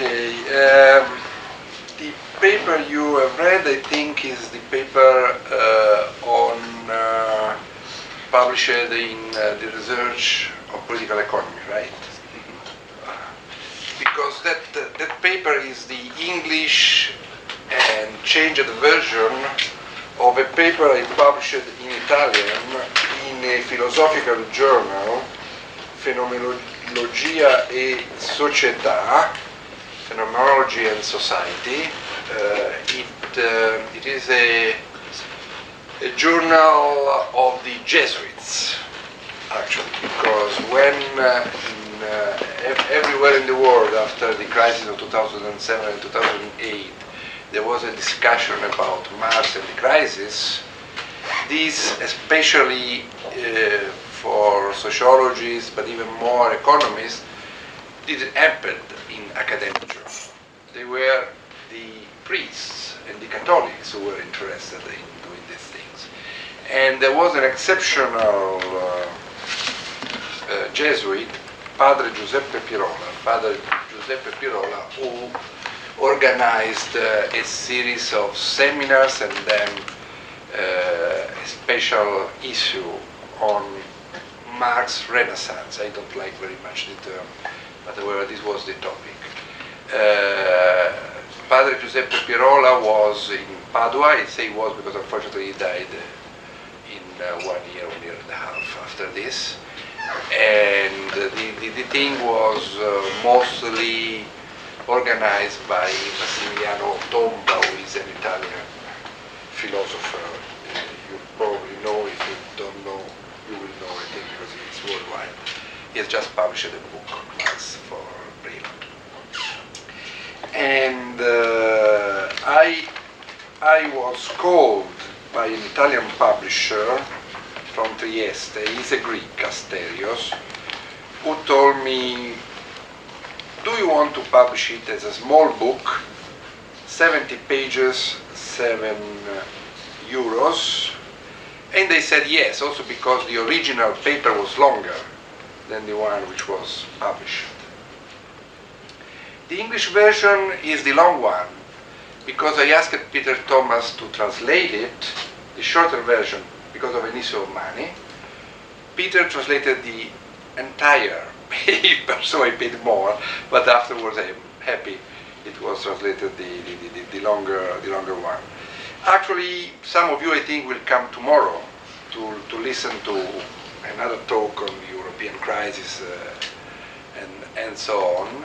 Okay. Um, the paper you have read, I think, is the paper uh, on uh, published in uh, the research of political economy, right? Because that that paper is the English and changed version of a paper I published in Italian in a philosophical journal, Fenomenologia e Società, Phenomenology and Society. Uh, it, uh, it is a, a journal of the Jesuits, actually, because when uh, in, everywhere in the world after the crisis of 2007 and 2008, there was a discussion about Marx and the crisis, this especially uh, for sociologists, but even more economists, didn't happen in academic. They were the priests and the Catholics who were interested in doing these things. And there was an exceptional uh, uh, Jesuit, Padre Giuseppe Pirola, Padre Giuseppe Pirola, who organized uh, a series of seminars and then uh, a special issue on Marx Renaissance. I don't like very much the term, but this was the topic. Uh, Padre Giuseppe Pirola was in Padua. I say was because unfortunately he died in uh, one year, one year and a half after this. And the, the, the thing was uh, mostly organized by Massimiliano Tomba, who is an Italian philosopher. You probably know, if you don't know, you will know, I think, because it's worldwide. He has just published a book on for. And uh, I, I was called by an Italian publisher from Trieste, he's a Greek, Asterios, who told me, do you want to publish it as a small book, 70 pages, 7 euros? And they said yes, also because the original paper was longer than the one which was published. The English version is the long one because I asked Peter Thomas to translate it, the shorter version, because of an issue of money. Peter translated the entire paper, so I paid more, but afterwards I'm happy it was translated the, the, the, the longer, the longer one. Actually, some of you, I think, will come tomorrow to, to listen to another talk on the European crisis uh, and, and so on.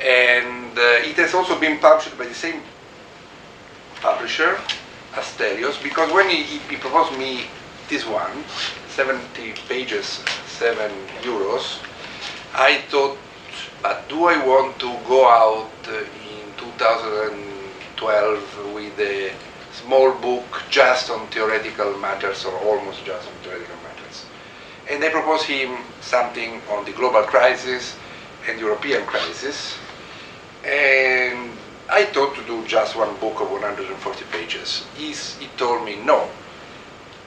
And uh, it has also been published by the same publisher, Asterios, because when he, he proposed me this one, 70 pages, 7 euros, I thought, but do I want to go out uh, in 2012 with a small book just on theoretical matters or almost just on theoretical matters? And I proposed him something on the global crisis and European crisis. And I thought to do just one book of 140 pages. He's, he told me, no,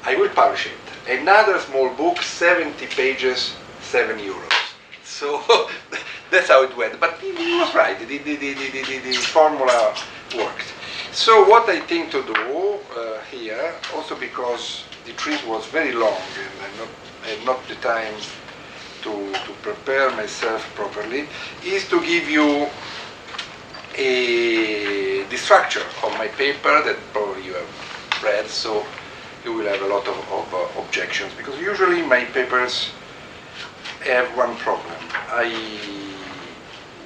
I will publish it. Another small book, 70 pages, 7 euros. So that's how it went. But he, was right, the, the, the, the, formula worked. So what I think to do uh, here, also because the trip was very long and not, had not the time to, to prepare myself properly, is to give you a, the structure of my paper that probably you have read, so you will have a lot of, of uh, objections because usually my papers have one problem. I,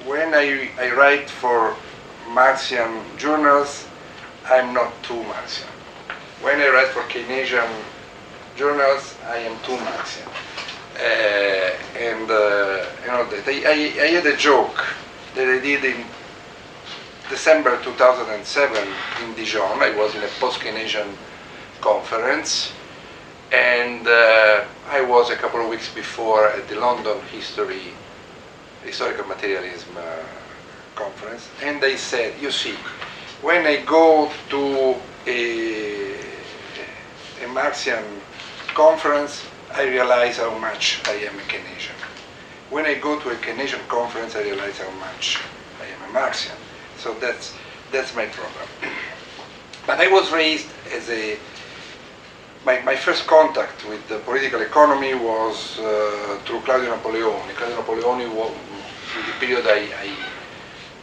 when I, I write for Marxian journals, I'm not too Marxian. When I write for Keynesian journals, I am too Marxian. Uh, and uh, you know that I, I, I had a joke that I did in December 2007 in Dijon. I was in a post-Keynesian conference, and uh, I was a couple of weeks before at the London History Historical Materialism uh, conference, and they said, you see, when I go to a, a Marxian conference, I realize how much I am a Keynesian. When I go to a Keynesian conference, I realize how much I am a Marxian. So that's, that's my problem. But I was raised as a my, my first contact with the political economy was uh, through Claudio Napoleoni. Claudio Napoleoni, was, the period I,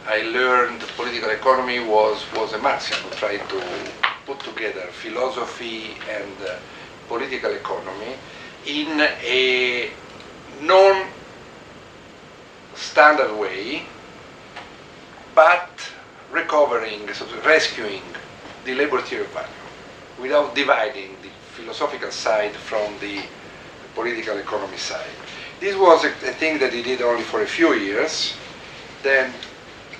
I, I, learned political economy, was, was a Marxian who tried to put together philosophy and uh, political economy in a non-standard way, but recovering, so rescuing the labor theory of value without dividing the philosophical side from the political economy side. This was a, a, thing that he did only for a few years. Then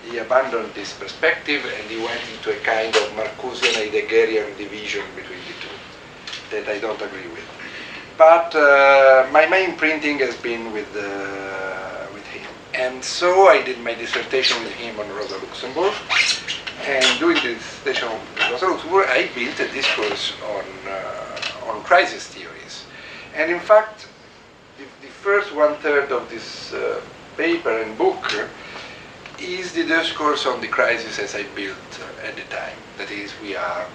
he abandoned this perspective and he went into a kind of Marcusian Heideggerian division between the two that I don't agree with. But uh, my main printing has been with, uh. And so I did my dissertation with him on Rosa Luxemburg. And doing the dissertation with Rosa Luxemburg, I built a discourse on uh, on crisis theories. And in fact, the, the first one third of this uh, paper and book is the discourse on the crisis as I built uh, at the time. That is, we are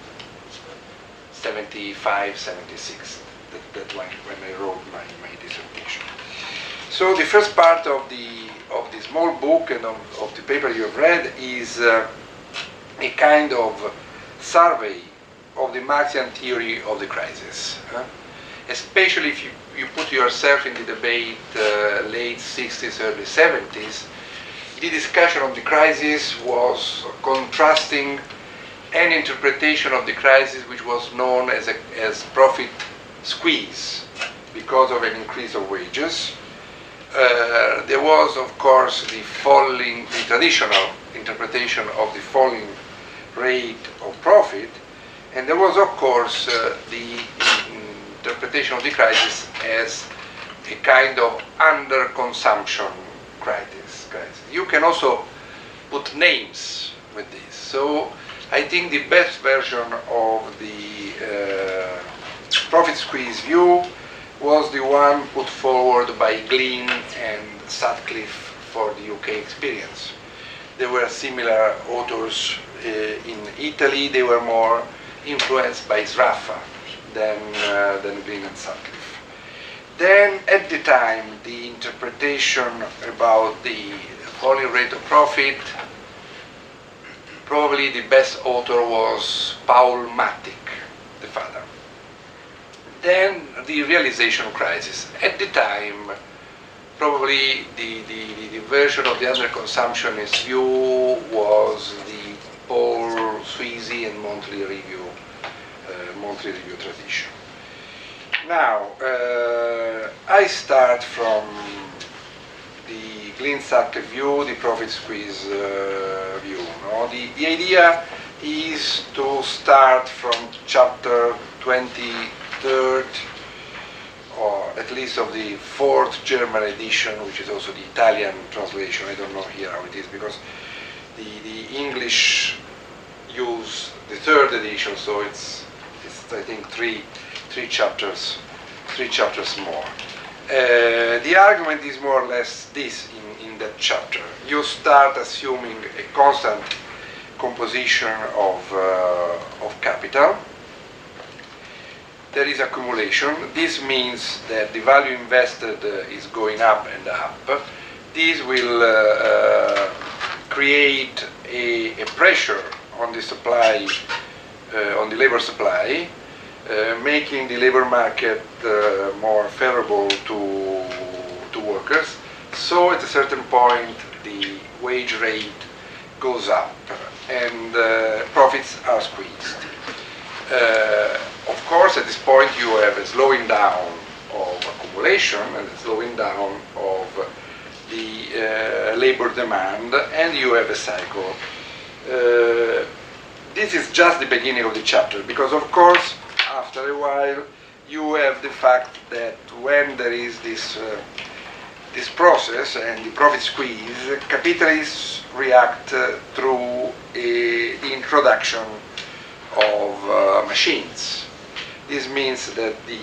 75, 76. That, that when, when I wrote my, my dissertation. So the first part of the of the small book and of, of the paper you have read is uh, a kind of survey of the Marxian theory of the crisis. Huh? Especially if you, you put yourself in the debate uh, late 60s, early 70s, the discussion of the crisis was contrasting an interpretation of the crisis which was known as, a, as profit squeeze because of an increase of wages. Uh, there was, of course, the falling, the traditional interpretation of the falling rate of profit, and there was, of course, uh, the interpretation of the crisis as a kind of under-consumption crisis, crisis. You can also put names with this. So I think the best version of the uh, profit squeeze view was the one put forward by Glyn and Sutcliffe for the UK experience. There were similar authors uh, in Italy. They were more influenced by Sraffa than, uh, than Glyn and Sutcliffe. Then, at the time, the interpretation about the falling rate of profit, probably the best author was Paul Mattick, the father. Then, the realization crisis. At the time, probably the, the, the version of the underconsumptionist view was the Paul Sweezy and Monthly Review monthly review tradition. Now, uh, I start from the Sutcliffe view, the profit squeeze uh, view. No? The, the idea is to start from chapter 23rd, or at least of the fourth German edition, which is also the Italian translation. I don't know here how it is because the, the English use the third edition, so it's I think, three, three chapters, three chapters more. Uh, the argument is more or less this in, in that chapter. You start assuming a constant composition of, uh, of capital. There is accumulation. This means that the value invested uh, is going up and up. This will uh, uh, create a, a, pressure on the supply, on the labor supply, making the labor market more favorable to, to workers. So at a certain point, the wage rate goes up and uh, profits are squeezed. Uh, of course, at this point, you have a slowing down of accumulation and a slowing down of the uh, labor demand, and you have a cycle. Uh, this is just the beginning of the chapter because, of course, after a while, you have the fact that when there is this uh, this process and the profit squeeze, capitalists react uh, through a, the introduction of uh, machines. This means that the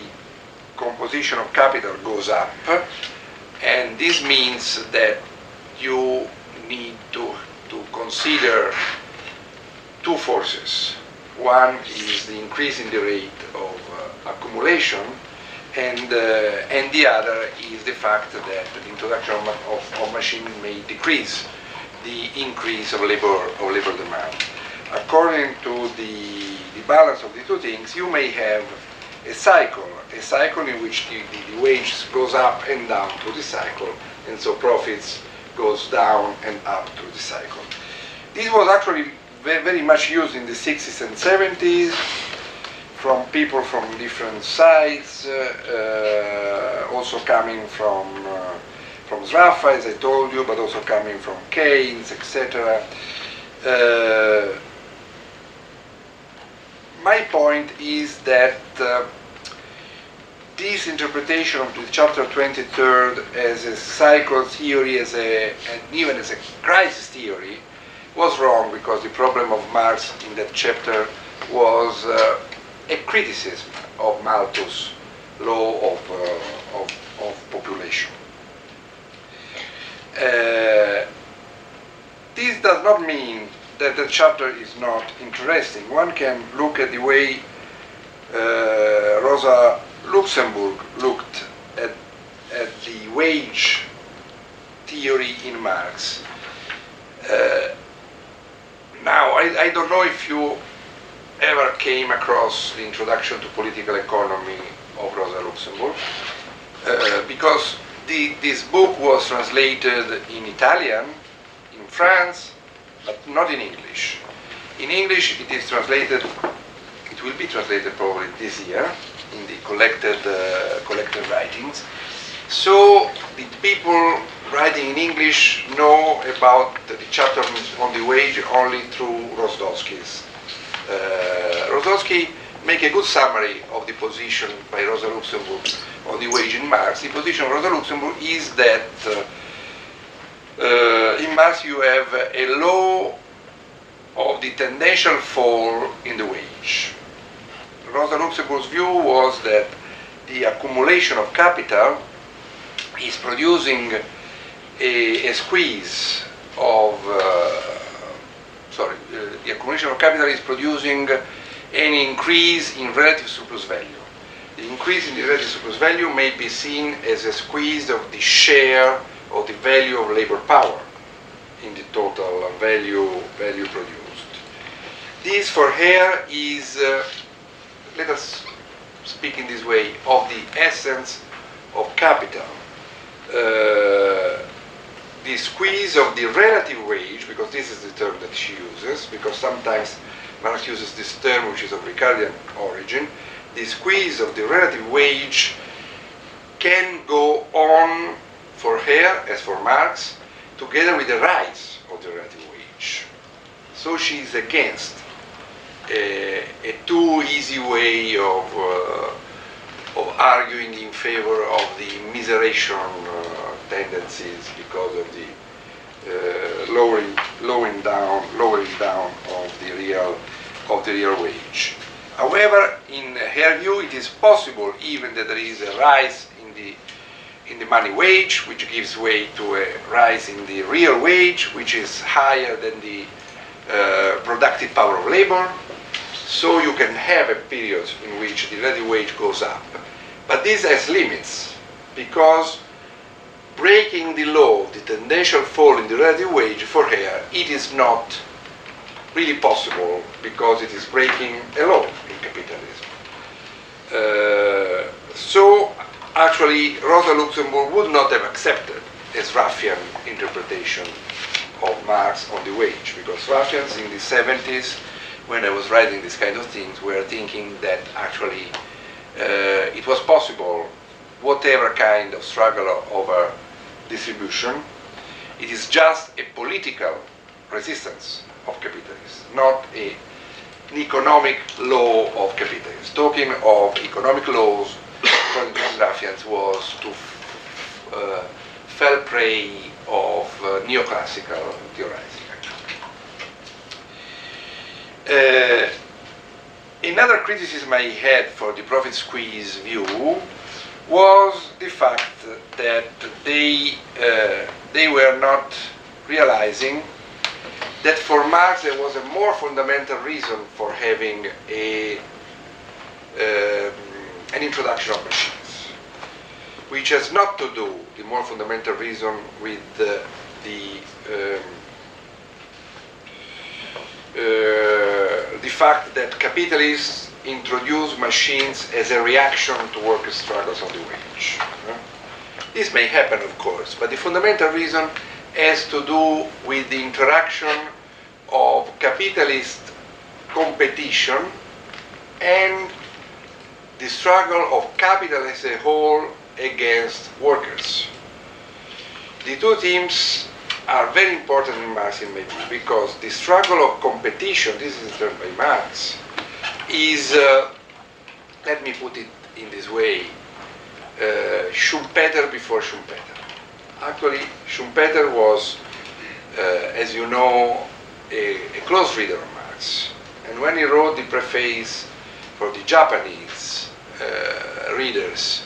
composition of capital goes up, and this means that you need to, to consider two forces. One is the increase in the rate of uh, accumulation, and, uh, and the other is the fact that the introduction of, of, of machine may decrease the increase of labor, of labor demand. According to the, the balance of the two things, you may have a cycle, a cycle in which the, the, the wage goes up and down through the cycle, and so profits goes down and up through the cycle. This was actually very, very much used in the 60s and 70s from people from different sides, uh, uh, also coming from uh, from Sraffa, as I told you, but also coming from Keynes, etc. Uh, my point is that uh, this interpretation of the chapter 23rd as a cycle theory, as a, and even as a crisis theory, was wrong because the problem of Marx in that chapter was uh, a criticism of Malthus' law of, uh, of, of, population. Uh, this does not mean that the chapter is not interesting. One can look at the way uh, Rosa Luxemburg looked at, at the wage theory in Marx. Uh, now, I, I, don't know if you ever came across the introduction to political economy of Rosa Luxemburg, uh, because the, this book was translated in Italian, in France, but not in English. In English, it is translated, it will be translated probably this year in the collected, uh, collected writings. So the people writing in English know about the chapter on the wage only through Rosdolsky's. Uh, Rozdowski make a good summary of the position by Rosa Luxemburg on the wage in Marx. The position of Rosa Luxemburg is that uh, uh, in Marx you have a law of the tendential fall in the wage. Rosa Luxemburg's view was that the accumulation of capital is producing a, a squeeze of, uh, sorry, uh, the accumulation of capital is producing an increase in relative surplus value. The increase in the relative surplus value may be seen as a squeeze of the share of the value of labor power in the total value, value produced. This for here is, uh, let us speak in this way, of the essence of capital. Uh, the squeeze of the relative wage, because this is the term that she uses, because sometimes Marx uses this term which is of Ricardian origin, the squeeze of the relative wage can go on for her, as for Marx, together with the rise of the relative wage. So she is against a, a too easy way of, uh, of arguing in favor of the miseration uh, tendencies because of the uh, lowering, lowering down, lowering down of the real, of the real wage. However, in her view, it is possible even that there is a rise in the in the money wage, which gives way to a rise in the real wage, which is higher than the uh, productive power of labor. So you can have a period in which the ready wage goes up. But this has limits, because breaking the law, the tendential fall in the ready wage for her, it is not really possible because it is breaking a law in capitalism. Uh, so actually Rosa Luxemburg would not have accepted a Sraffian interpretation of Marx on the wage, because Sraffians in the 70s, when I was writing these kind of things, were thinking that actually uh, it was possible, whatever kind of struggle over distribution, it is just a political resistance of capitalism, not a, an economic law of capitalism. Talking of economic laws Sraffians, was to uh, fell prey of uh, neoclassical theorizing. Uh, another criticism I had for the profit squeeze view was the fact that they, uh, they were not realizing that for Marx there was a more fundamental reason for having a, um, an introduction of machines, which has not to do, the more fundamental reason, with the, the um, uh, the fact that capitalists introduce machines as a reaction to worker struggles on the wage. This may happen, of course, but the fundamental reason has to do with the interaction of capitalist competition and the struggle of capital as a whole against workers. The two themes are very important in Marx in my because the struggle of competition, this is termed by Marx, is, uh, let me put it in this way, uh, Schumpeter before Schumpeter. Actually, Schumpeter was, uh, as you know, a, a, close reader of Marx. And when he wrote the preface for the Japanese readers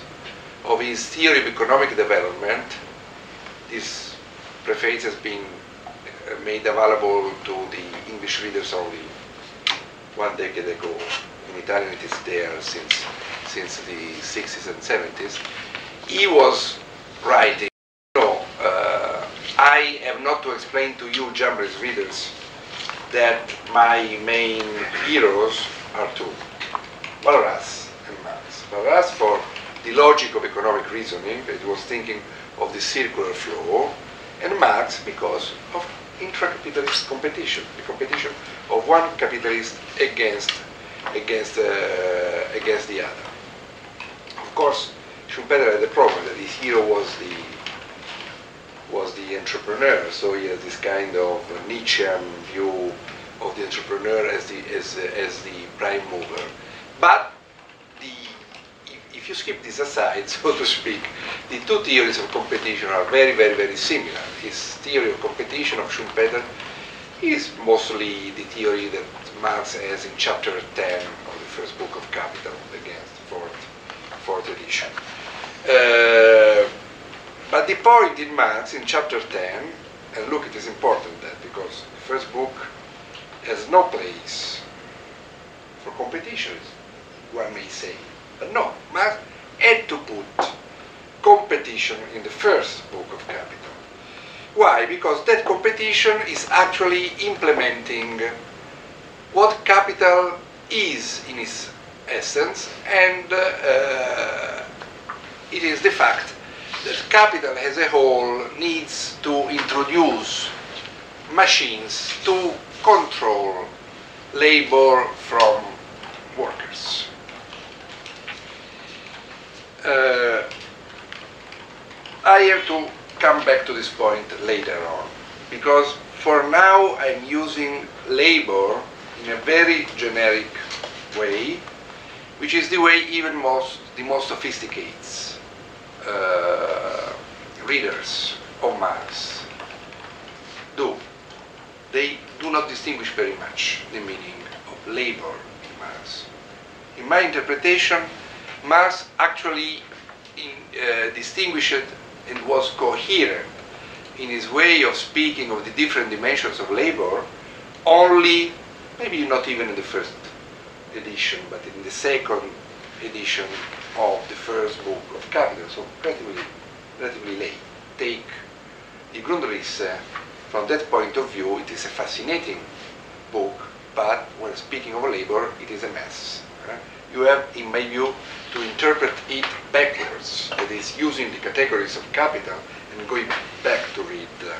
of his theory of economic development, this preface has been uh, made available to the English readers only one decade ago. In Italian it is there since, since the 60s and 70s. He was writing, no, uh, I have not to explain to you, Jambres readers, that my main heroes are two, Walras Marx. Walras for the logic of economic reasoning, it was thinking of the circular flow, and Marx because of intra-capitalist competition, the competition of one capitalist against against uh, against the other. Of course, Schumpeter had the problem that his hero was the was the entrepreneur, so he has this kind of Nietzschean view of the entrepreneur as the as, as the prime mover. But you skip this aside, so to speak, the two theories of competition are very, very, very similar. His theory of competition of Schumpeter is mostly the theory that Marx has in chapter 10 of the first book of Capital against fourth, fourth edition. Uh, but the point in Marx in chapter 10, and look, it is important that because the first book has no place for competition, one may say. No, Marx had to put competition in the first book of Capital. Why? Because that competition is actually implementing what capital is in its essence, and uh, it is the fact that capital as a whole needs to introduce machines to control labor from workers. Uh, I have to come back to this point later on because for now I'm using labor in a very generic way, which is the way even most the most sophisticated uh, readers of Marx do. They do not distinguish very much the meaning of labor in Marx. In my interpretation, Marx actually in, uh, distinguished and was coherent in his way of speaking of the different dimensions of labor only, maybe not even in the first edition, but in the second edition of the first book of Capital, so relatively, relatively late. Take the Grundrisse, from that point of view, it is a fascinating book, but when speaking of labor, it is a mess. Right? You have, in my view, to interpret it backwards, that is, using the categories of capital and going back to read uh,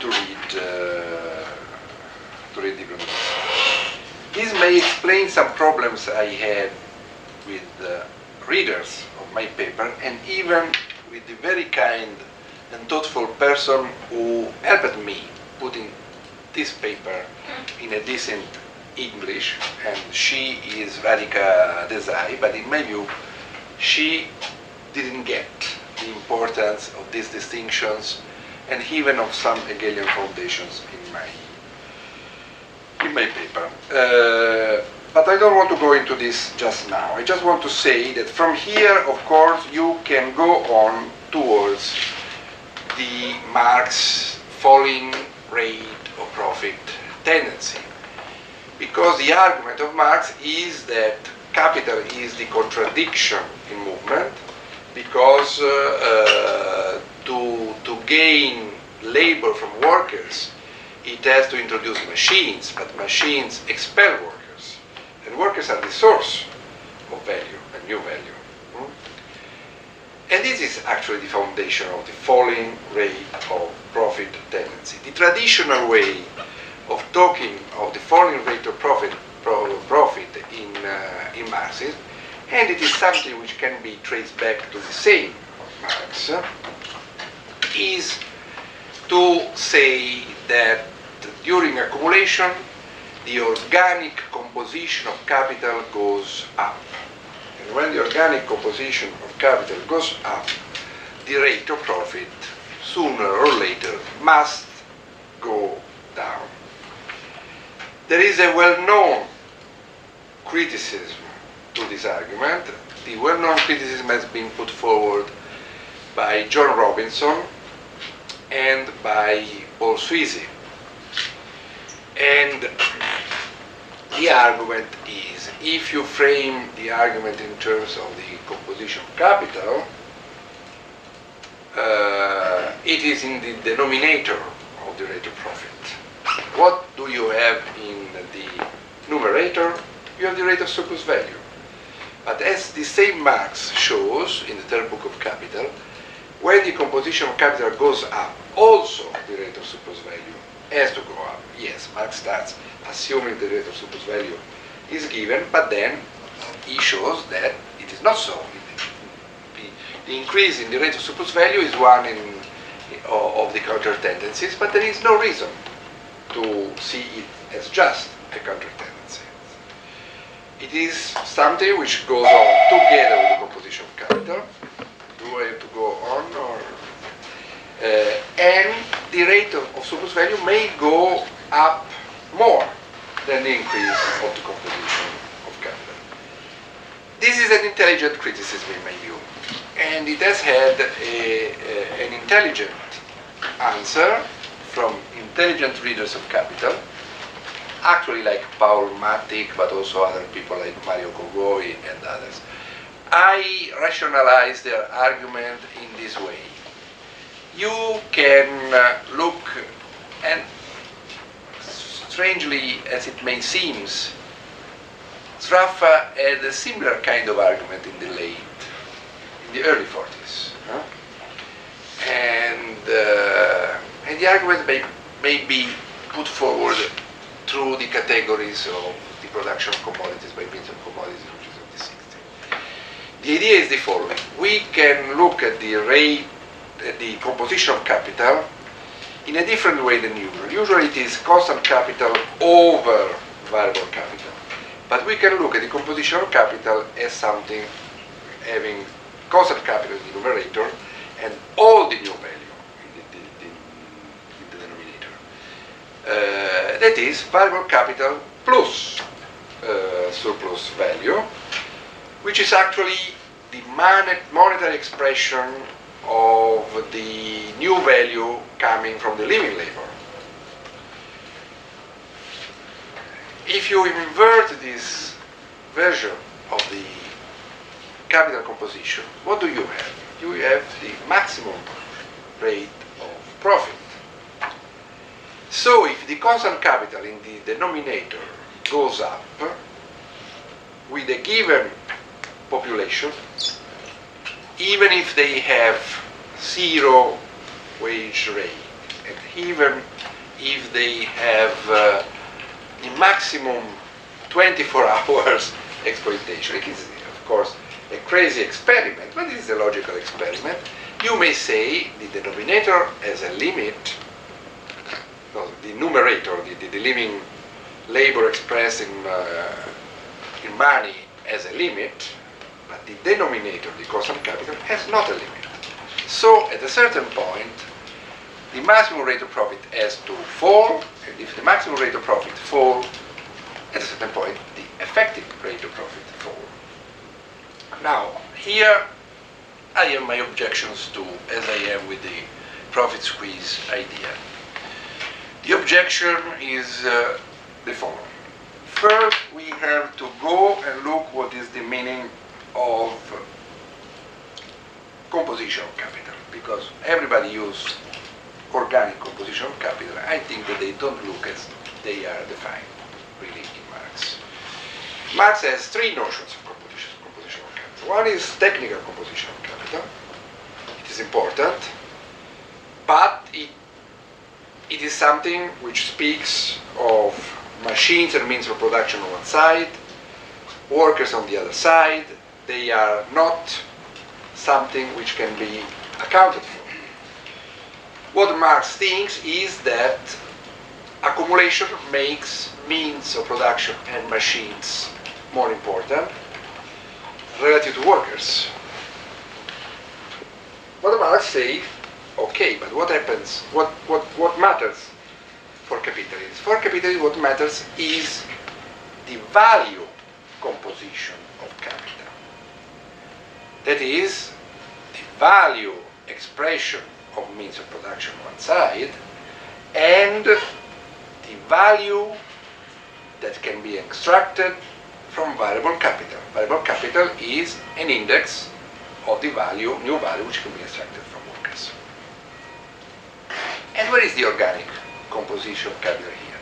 to read uh, to read Grundrisse. This may explain some problems I had with the readers of my paper and even with the very kind and thoughtful person who helped me putting this paper in a decent English and she is Radhika Desai but in my view she didn't get the importance of these distinctions and even of some Hegelian foundations in my in my paper. Uh, but I don't want to go into this just now. I just want to say that from here, of course, you can go on towards the Marx falling rate of profit tendency. Because the argument of Marx is that capital is the contradiction in movement, because uh, uh, to, to gain labor from workers, it has to introduce machines, but machines expel workers. And workers are the source of value, a new value. Hmm? And this is actually the foundation of the falling rate of profit tendency. The traditional way of talking of the falling rate of profit, pro, profit in, uh, in Marxism, and it is something which can be traced back to the same Marx, is to say that during accumulation, the organic composition of capital goes up. And when the organic composition of capital goes up, the rate of profit sooner or later must go down. There is a well-known criticism to this argument. The well-known criticism has been put forward by Joan Robinson and by Paul Sweezy. And the argument is, if you frame the argument in terms of the composition of capital, uh, it is in the denominator of the rate of profit. What do you have in the numerator? You have the rate of surplus value. But as the same Marx shows in the third book of Capital, when the composition of capital goes up, also the rate of surplus value has to go up. Yes, Marx starts assuming the rate of surplus value is given, but then he shows that it is not so. The, increase in the rate of surplus value is one in, of the counter tendencies, but there is no reason to see it as just a counter tendency. It is something which goes on together with the composition of capital. Do I have to go on or? Uh, and the rate of, of surplus value may go up more than the increase of the composition of capital. This is an intelligent criticism in my view, and it has had a, a, an intelligent answer from intelligent readers of capital, actually like Paul Mattick, but also other people like Mario Cogoy and others. I rationalize their argument in this way. You can uh, look, and strangely as it may seem, Sraffa had a similar kind of argument in the late, in the early 40s. Huh? And, uh, and the argument may be put forward through the categories of the production of commodities by means of commodities, which is of the 60s. The idea is the following. We can look at the rate, at the composition of capital in a different way than usual. Usually it is constant capital over variable capital. But we can look at the composition of capital as something having constant capital in the numerator and all the new in the, the, the, in the denominator. Uh, that is variable capital plus uh, surplus value, which is actually the monetary expression of the new value coming from the living labor. If you invert this version of the capital composition, what do you have? You have the maximum rate of profit. So if the constant capital in the denominator goes up with a given population, even if they have zero wage rate, and even if they have uh, the maximum 24 hours exploitation, it is of course a crazy experiment, but it is a logical experiment. You may say the denominator has a limit, no, the numerator, the, the, the living labor expressed in, uh, in money has a limit, but the denominator, the cost of capital, has not a limit. So at a certain point, the maximum rate of profit has to fall, and if the maximum rate of profit falls, at a certain point, the effective rate of profit falls. Now, here I have my objections to, as I have with the profit squeeze idea. The objection is uh, the following. First, we have to go and look what is the meaning of composition of capital, because everybody uses organic composition of capital. I think that they don't look as they are defined, really, in Marx. Marx has three notions of composition, composition of capital. One is technical composition of capital. It is important, but it, it is something which speaks of machines and means of production on one side, workers on the other side. They are not something which can be accounted for. What Marx thinks is that accumulation makes means of production and machines more important relative to workers. What Marx says, okay, but what happens, what, what, what matters for capitalism? For capitalism, what matters is the value composition of capital. That is, the value expression of means of production on one side, and the value that can be extracted from variable capital. Variable capital is an index of the value, new value, which can be extracted from. And what is the organic composition of capital here?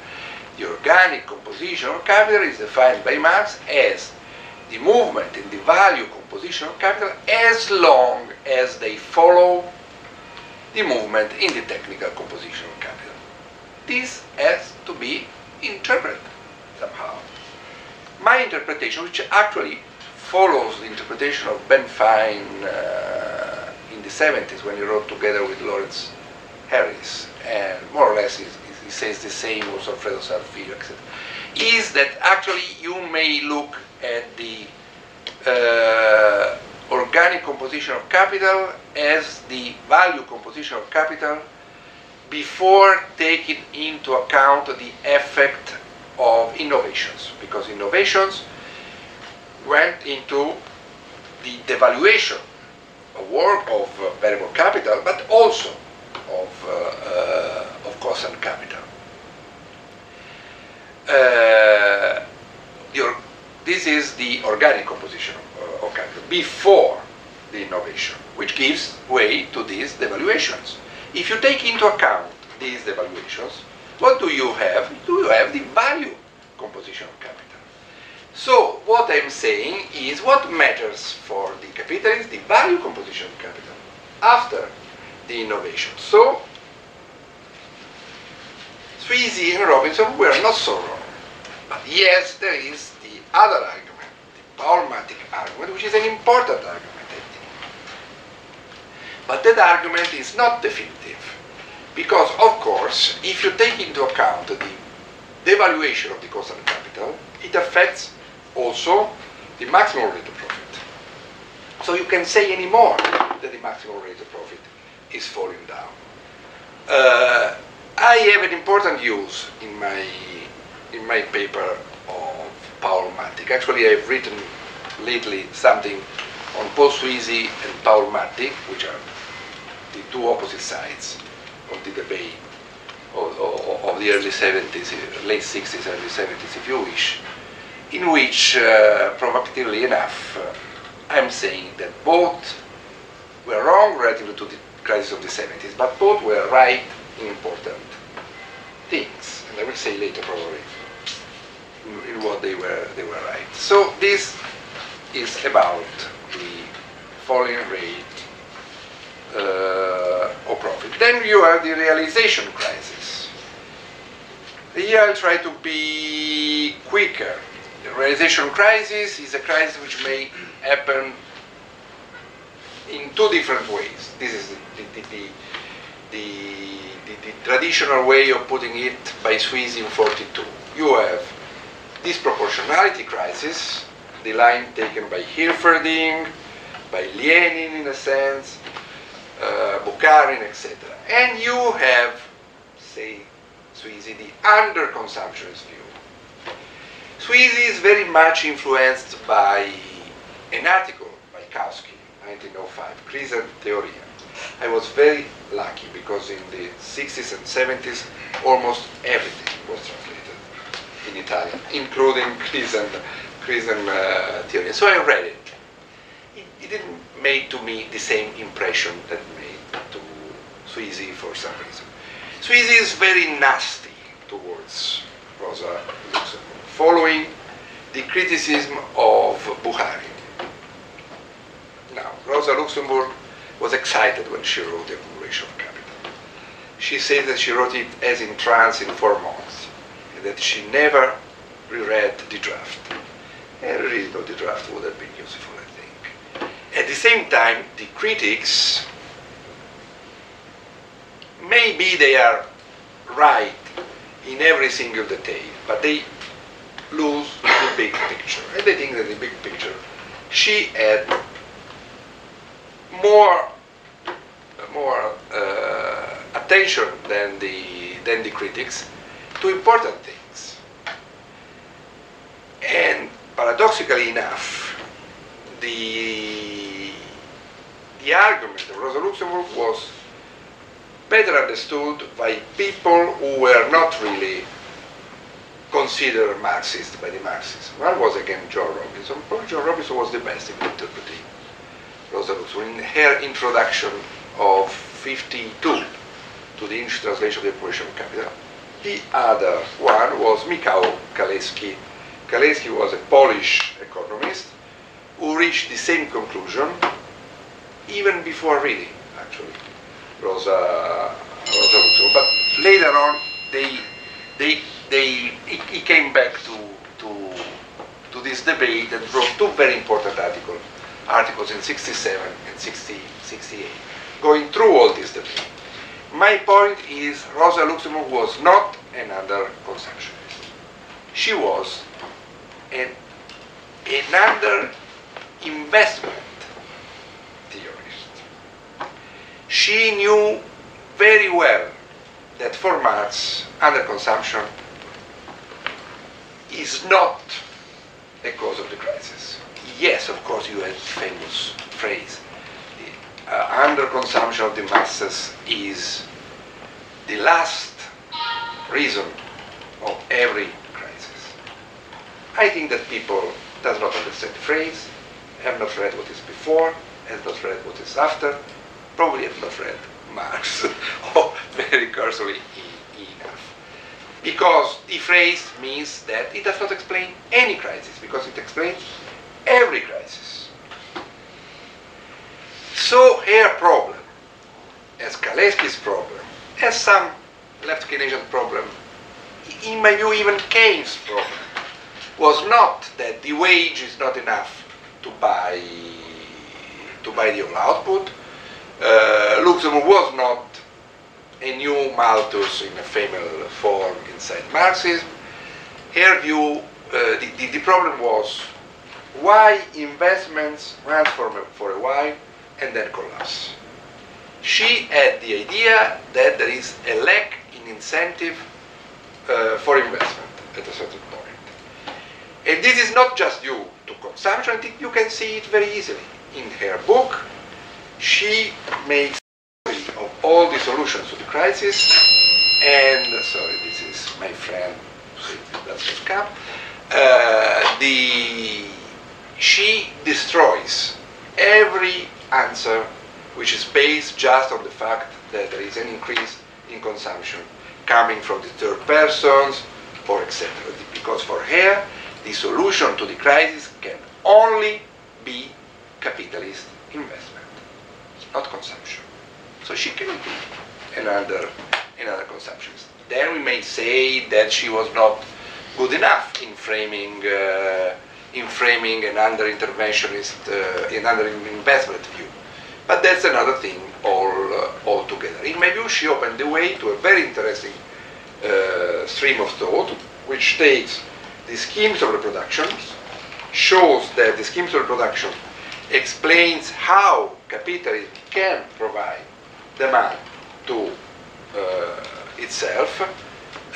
The organic composition of capital is defined by Marx as the movement in the value composition of capital as long as they follow the movement in the technical composition of capital. This has to be interpreted somehow. My interpretation, which actually follows the interpretation of Ben Fine uh, in the 70s when he wrote together with Lawrence Harris, and more or less he says the same with Alfredo Saad-Filho, etc., is that actually you may look at the uh, organic composition of capital as the value composition of capital before taking into account the effect of innovations, because innovations went into the devaluation of work of variable capital, but also of, uh, uh, of constant capital. Uh, the, this is the organic composition of, of capital before the innovation, which gives way to these devaluations. If you take into account these devaluations, what do you have? Do you have the value composition of capital? So what I'm saying is what matters for the capitalist, the value composition of capital after the innovation. So Sweezy and Robinson were not so wrong. But yes, there is the other argument, the Paul-Mattick argument, which is an important argument, I think. But that argument is not definitive. Because, of course, if you take into account the devaluation of the cost of capital, it affects also the maximum rate of profit. So you can say anymore that the maximum rate of is falling down. Uh, I have an important use in my in my paper of Paul Mattick. Actually, I've written lately something on Paul Sweezy and Paul Mattick, which are the two opposite sides of the debate of, of, of the early 70s, late 60s, early 70s, if you wish, in which, uh, provocatively enough, uh, I'm saying that both were wrong relative to the crisis of the 70s, but both were right in important things. And I will say later, probably, in, what they were, they were right. So this is about the falling rate uh, of profit. Then you have the realization crisis. Here I'll try to be quicker. The realization crisis is a crisis which may happen in two different ways. This is the, the, the, the, traditional way of putting it by Sweezy in 42. You have disproportionality crisis, the line taken by Hilferding, by Lenin in a sense, uh, Bukharin, etc. And you have, say, Sweezy, the underconsumptionist view. Sweezy is very much influenced by an article by Kautsky, 1905, Krise and Theoria. I was very lucky because in the 60s and 70s, almost everything was translated in Italian, including Christian, Christian uh, theory. So I read it. it. It didn't make to me the same impression that made to Sweezy for some reason. Sweezy is very nasty towards Rosa Luxemburg, following the criticism of Bukharin. Now, Rosa Luxemburg was excited when she wrote The Accumulation of Capital. She says that she wrote it as in trance in four months, and that she never reread the draft. And reading of the draft would have been useful, I think. At the same time, the critics, maybe they are right in every single detail, but they lose the big picture. And they think that the big picture, she had more more uh, attention than the than the critics to important things. And paradoxically enough, the the argument of Rosa Luxemburg was better understood by people who were not really considered Marxist by the Marxists. One was again Joan Robinson. Probably Joan Robinson was the best in interpreting Rosa Luxemburg. In her introduction of 52 to the English translation of the Operation of Capital, the other one was Michał Kalecki. Kalecki was a Polish economist who reached the same conclusion even before reading, actually, Rosa, Rosa Luxemburg. But later on, they, they, they, he, he came back to, to, to this debate and wrote two very important articles, articles in 67 and 60, 68, going through all this debate. My point is Rosa Luxemburg was not another consumptionist. She was an, another investment theorist. She knew very well that for under consumption is not a cause of the crisis. Yes, of course, you have famous phrase. Uh, underconsumption of the masses is the last reason of every crisis. I think that people does not understand the phrase, have not read what is before, have not read what is after, probably have not read Marx, or very cursorily enough. Because the phrase means that it does not explain any crisis, because it explains every crisis. So her problem, as Kalecki's problem, as some left Keynesian problem, in my view even Keynes' problem, was not that the wage is not enough to buy to buy the whole output. Uh, Luxemburg was not a new Malthus in a female form inside Marxism. Her view, uh, the, the, the, problem was why investments run for, for a while and then collapse. She had the idea that there is a lack in incentive uh, for investment at a certain point. And this is not just due to consumption, you can see it very easily. In her book, she makes of all the solutions to the crisis, and sorry, this is my friend, that's his cap. Uh, the she destroys every answer which is based just on the fact that there is an increase in consumption coming from the third persons or etc. Because for her, the solution to the crisis can only be capitalist investment, not consumption. So she cannot be another, another consumptionist. Then we may say that she was not good enough in framing, uh, in framing an under-interventionist, uh, an under-investment view. But that's another thing all, uh, altogether. In my view, she opened the way to a very interesting uh, stream of thought, which takes the schemes of reproduction, shows that the schemes of reproduction explains how capitalism can provide demand to uh, itself,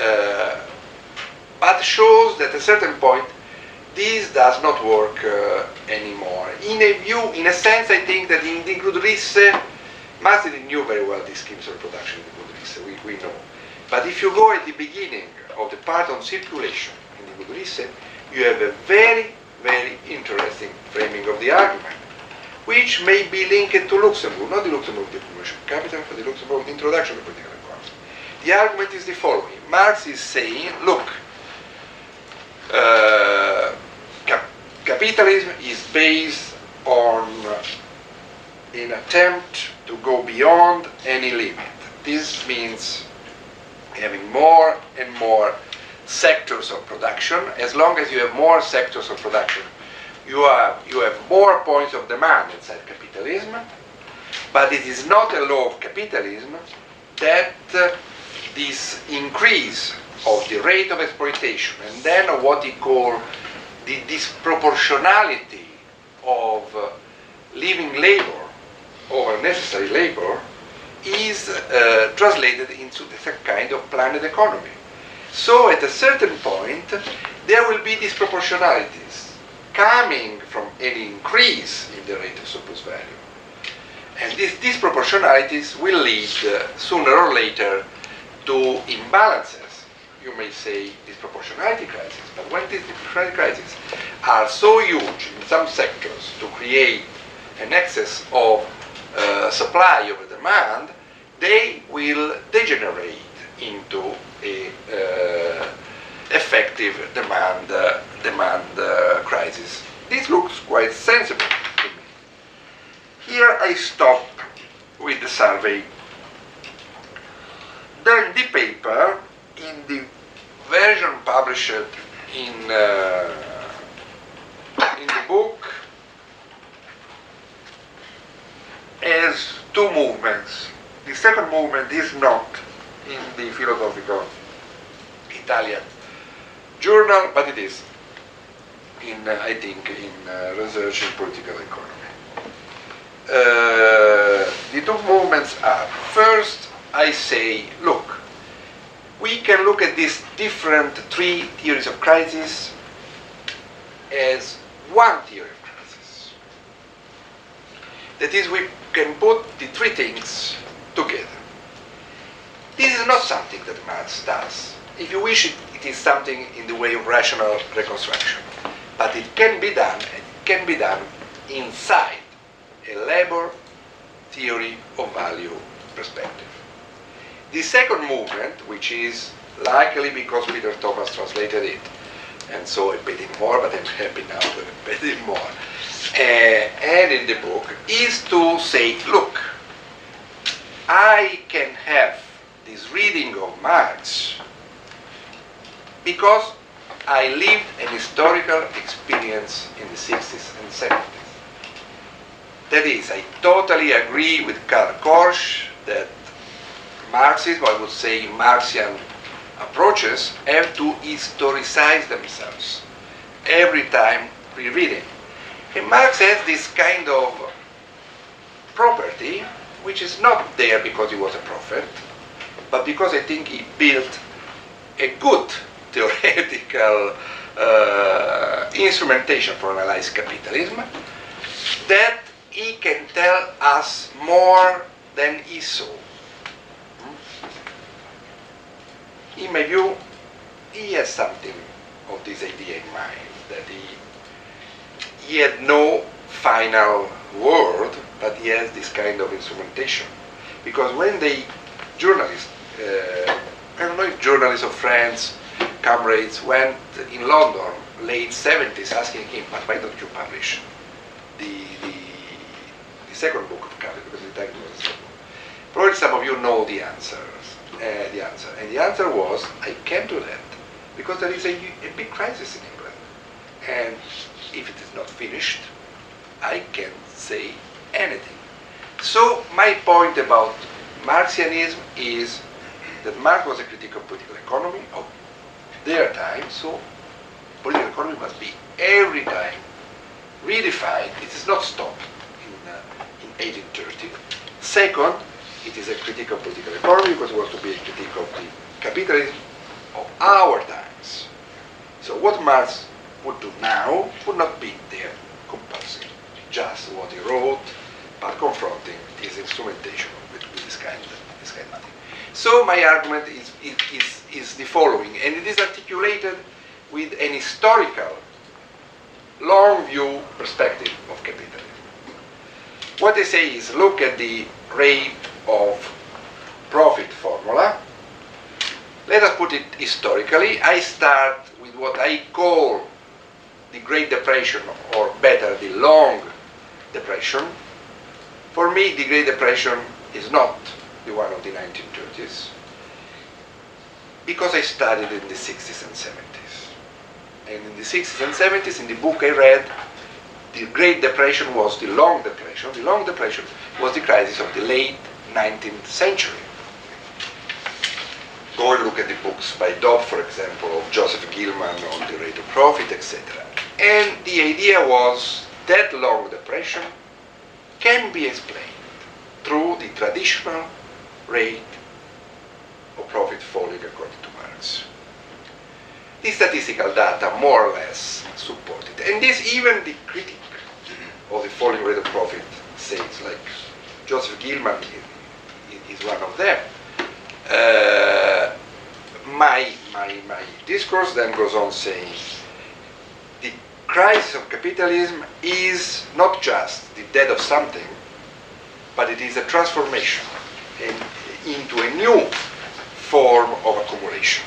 uh, but shows that at a certain point this does not work uh, anymore. In a view, in a sense, I think that in the Grundrisse Marx didn't knew very well these schemes of production in the Grundrisse, we, we know. But if you go at the beginning of the part on circulation in the Grundrisse, you have a very, very interesting framing of the argument, which may be linked to Luxemburg, not the Luxemburg of the of capital, but the Luxemburg of the introduction of the political economy. The argument is the following. Marx is saying, look, uh, cap capitalism is based on an attempt to go beyond any limit. This means having more and more sectors of production. As long as you have more sectors of production, you have, you have more points of demand inside capitalism, but it is not a law of capitalism that uh, this increase of the rate of exploitation and then of what he called the disproportionality of uh, living labor over necessary labor is uh, translated into a kind of planned economy. So at a certain point, there will be disproportionalities coming from any increase in the rate of surplus value. And these disproportionalities will lead uh, sooner or later to imbalances. You may say disproportionality crisis, but when these disproportionality crises are so huge in some sectors to create an excess of uh, supply over demand, they will degenerate into a uh, effective demand uh, demand uh, crisis. This looks quite sensible to me. Here I stop with the survey. Then the paper, in the version published in uh, in the book, has two movements. The second movement is not in the philosophical Italian journal, but it is in, uh, I think, in uh, research in political economy. Uh, the two movements are, first, I say, look, we can look at these different three theories of crisis as one theory of crisis. That is, we can put the three things together. This is not something that Marx does. If you wish, it, it is something in the way of rational reconstruction. But it can be done, and it can be done inside a labor theory of value perspective. The second movement, which is likely because Peter Thomas translated it, and so paid him more, but I'm happy now to paid him more, uh, and in the book, is to say, look, I can have this reading of Marx because I lived an historical experience in the 60s and 70s. That is, I totally agree with Karl Korsch that Marxism, I would say Marxian approaches, have to historicize themselves every time rereading. And Marx has this kind of property which is not there because he was a prophet, but because I think he built a good theoretical uh, instrumentation for analyze capitalism that he can tell us more than he saw. In my view, he has something of this idea in mind, that he, he had no final word, but he has this kind of instrumentation. Because when the journalists, uh, I don't know if journalists or friends, comrades, went in London, late 70s, asking him, but why don't you publish the, the, the second book of Capital, because the title was the second book. Probably some of you know the answers, uh, the answer. And the answer was, I can't do that, because there is a, a big crisis in England. And if it is not finished, I can't say anything. So my point about Marxianism is that Marx was a critic of political economy of their time, so political economy must be every time redefined. It is not stopped in, uh, in 1830. Second, it is a critique of political economy because it was to be a critique of the capitalism of our times. So what Marx would do now would not be there compulsory. Just what he wrote but confronting his instrumentation with, with this kind of this kind of thing. So my argument is, is, is, the following, and it is articulated with an historical, long view perspective of capitalism. What they say is look at the rate of profit formula. Let us put it historically. I start with what I call the Great Depression, or better, the Long Depression. For me, the Great Depression is not the one of the 1930s, because I studied in the 60s and 70s. And in the 60s and 70s, in the book I read, the Great Depression was the Long Depression. The Long Depression was the crisis of the late 19th century. Go and look at the books by Dobb, for example, of Joseph Gillman on the rate of profit, etc. And the idea was that Long Depression can be explained through the traditional rate of profit falling according to Marx. The statistical data more or less support it. And this even the critic of the falling rate of profit says, like Joseph Gillman one of them. Uh, my, my, my discourse then goes on saying the crisis of capitalism is not just the death of something, but it is a transformation in, into a new form of accumulation.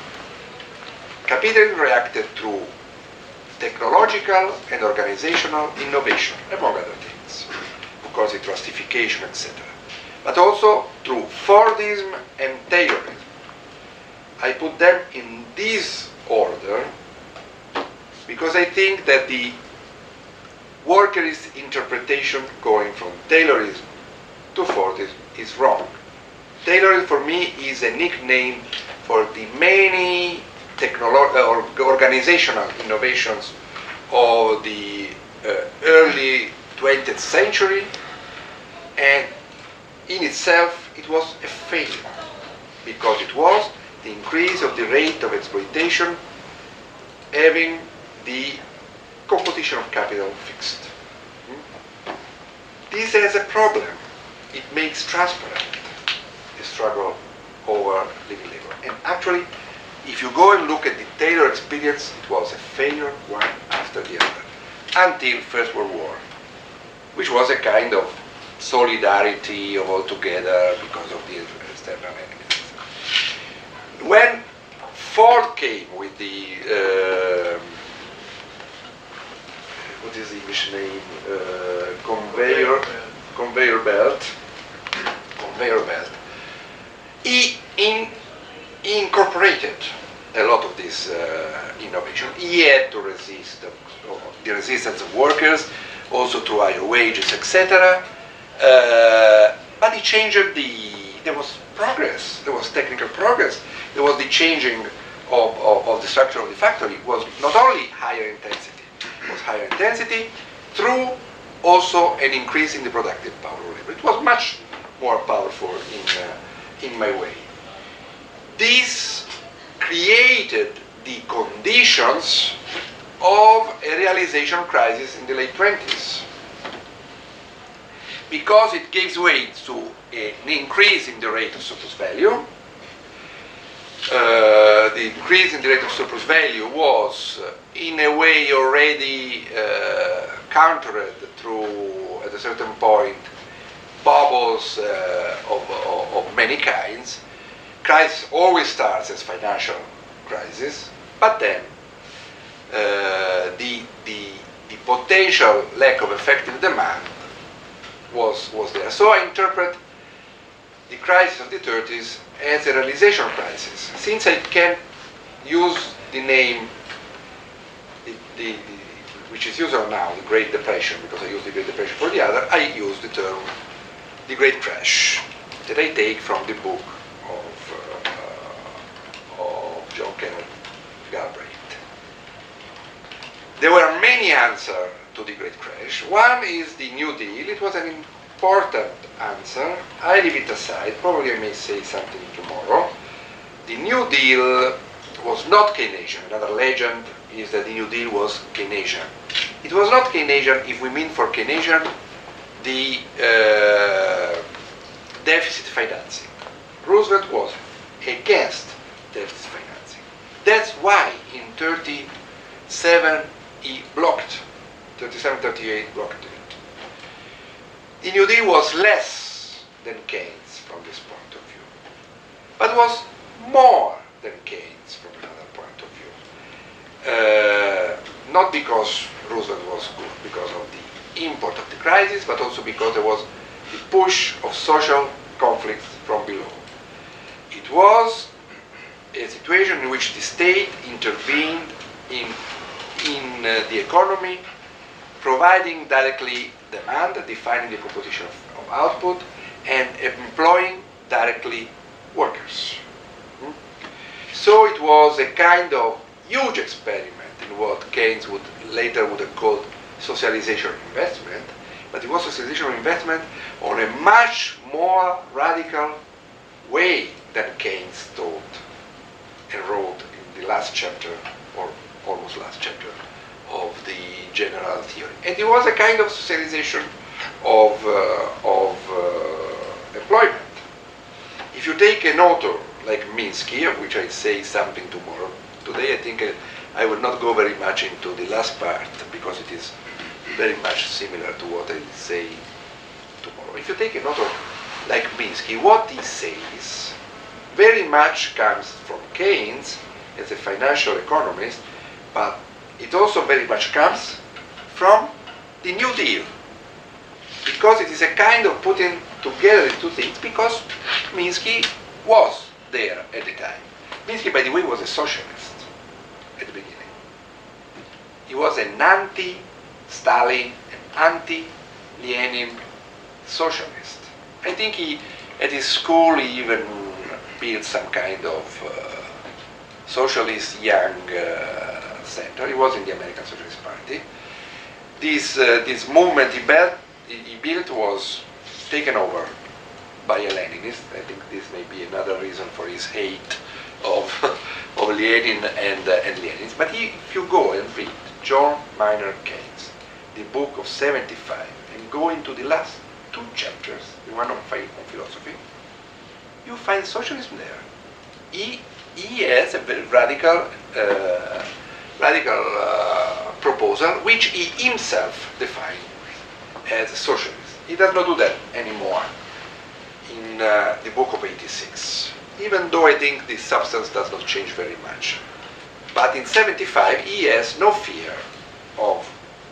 Capitalism reacted through technological and organizational innovation, among other things, course, the trustification, etc. But also through Fordism and Taylorism. I put them in this order because I think that the workerist interpretation going from Taylorism to Fordism is wrong. Taylorism for me is a nickname for the many technological or organizational innovations of the uh, early 20th century and in itself it was a failure because it was the increase of the rate of exploitation having the composition of capital fixed. Hmm? This has a problem. It makes transparent the struggle over living labor. And actually, if you go and look at the Taylor experience, it was a failure one after the other, until First World War, which was a kind of solidarity of all together because of the external enemies. When Ford came with the, um, what is the English name, uh, conveyor, conveyor belt, conveyor belt, he in incorporated a lot of this uh, innovation. He had to resist the, the, resistance of workers, also to higher wages, etc. Uh, but he changed the, there was progress, there was technical progress, there was the changing of, of, of the structure of the factory. It was not only higher intensity, it was higher intensity through also an increase in the productive power of labor. It was much more powerful in, uh, in my way this created the conditions of a realization crisis in the late 20s because it gives way to an increase in the rate of surplus value. Uh, the increase in the rate of surplus value was uh, in a way already uh, countered through, at a certain point, bubbles uh, of, of, of many kinds crisis always starts as financial crisis, but then uh, the, the, the potential lack of effective demand was, was there. So I interpret the crisis of the 30s as a realization crisis. Since I can use the name, the, the, the, which is used now, the Great Depression, because I use the Great Depression for the other, I use the term the Great Crash that I take from the book of uh, John Kenneth Galbraith. There were many answers to the Great Crash. One is the New Deal. It was an important answer. I leave it aside. Probably I may say something tomorrow. The New Deal was not Keynesian. Another legend is that the New Deal was Keynesian. It was not Keynesian if we mean for Keynesian the uh, deficit financing. Roosevelt was against deficit financing. That's why in 37 he blocked, 37, 38 blocked New Deal was less than Keynes from this point of view, but was more than Keynes from another point of view. Uh, not because Roosevelt was good, because of the import of the crisis, but also because there was the push of social conflicts from below. It was a situation in which the state intervened in, in uh, the economy, providing directly demand, defining the composition of, of output, and employing directly workers. Hmm? So it was a kind of huge experiment in what Keynes would later would have called socialization investment, but it was socialization investment on a much more radical way than Keynes thought and wrote in the last chapter, or almost last chapter, of the general theory. And it was a kind of socialization of, uh, of uh, employment. If you take an author like Minsky, of which I say something tomorrow, today I think I, I will not go very much into the last part because it is very much similar to what I say tomorrow. If you take an author like Minsky, what he says very much comes from Keynes as a financial economist, but it also very much comes from the New Deal. Because it is a kind of putting together the two things, because Minsky was there at the time. Minsky, by the way, was a socialist at the beginning. He was an anti-Stalin, an anti-Lenin socialist. I think he, at his school, he even built some kind of uh, socialist young uh, center. He was in the American Socialist Party. This, uh, this movement he built, he built was taken over by a Leninist. I think this may be another reason for his hate of, of Lenin and, uh, and Leninists. But he, if you go and read John Maynard Keynes, the book of 75, and go into the last two chapters, the one on and philosophy, you find socialism there. He, he has a very radical, uh, radical uh, proposal, which he himself defined as socialist. He does not do that anymore in uh, the book of 86, even though I think the substance does not change very much. But in 75, he has no fear of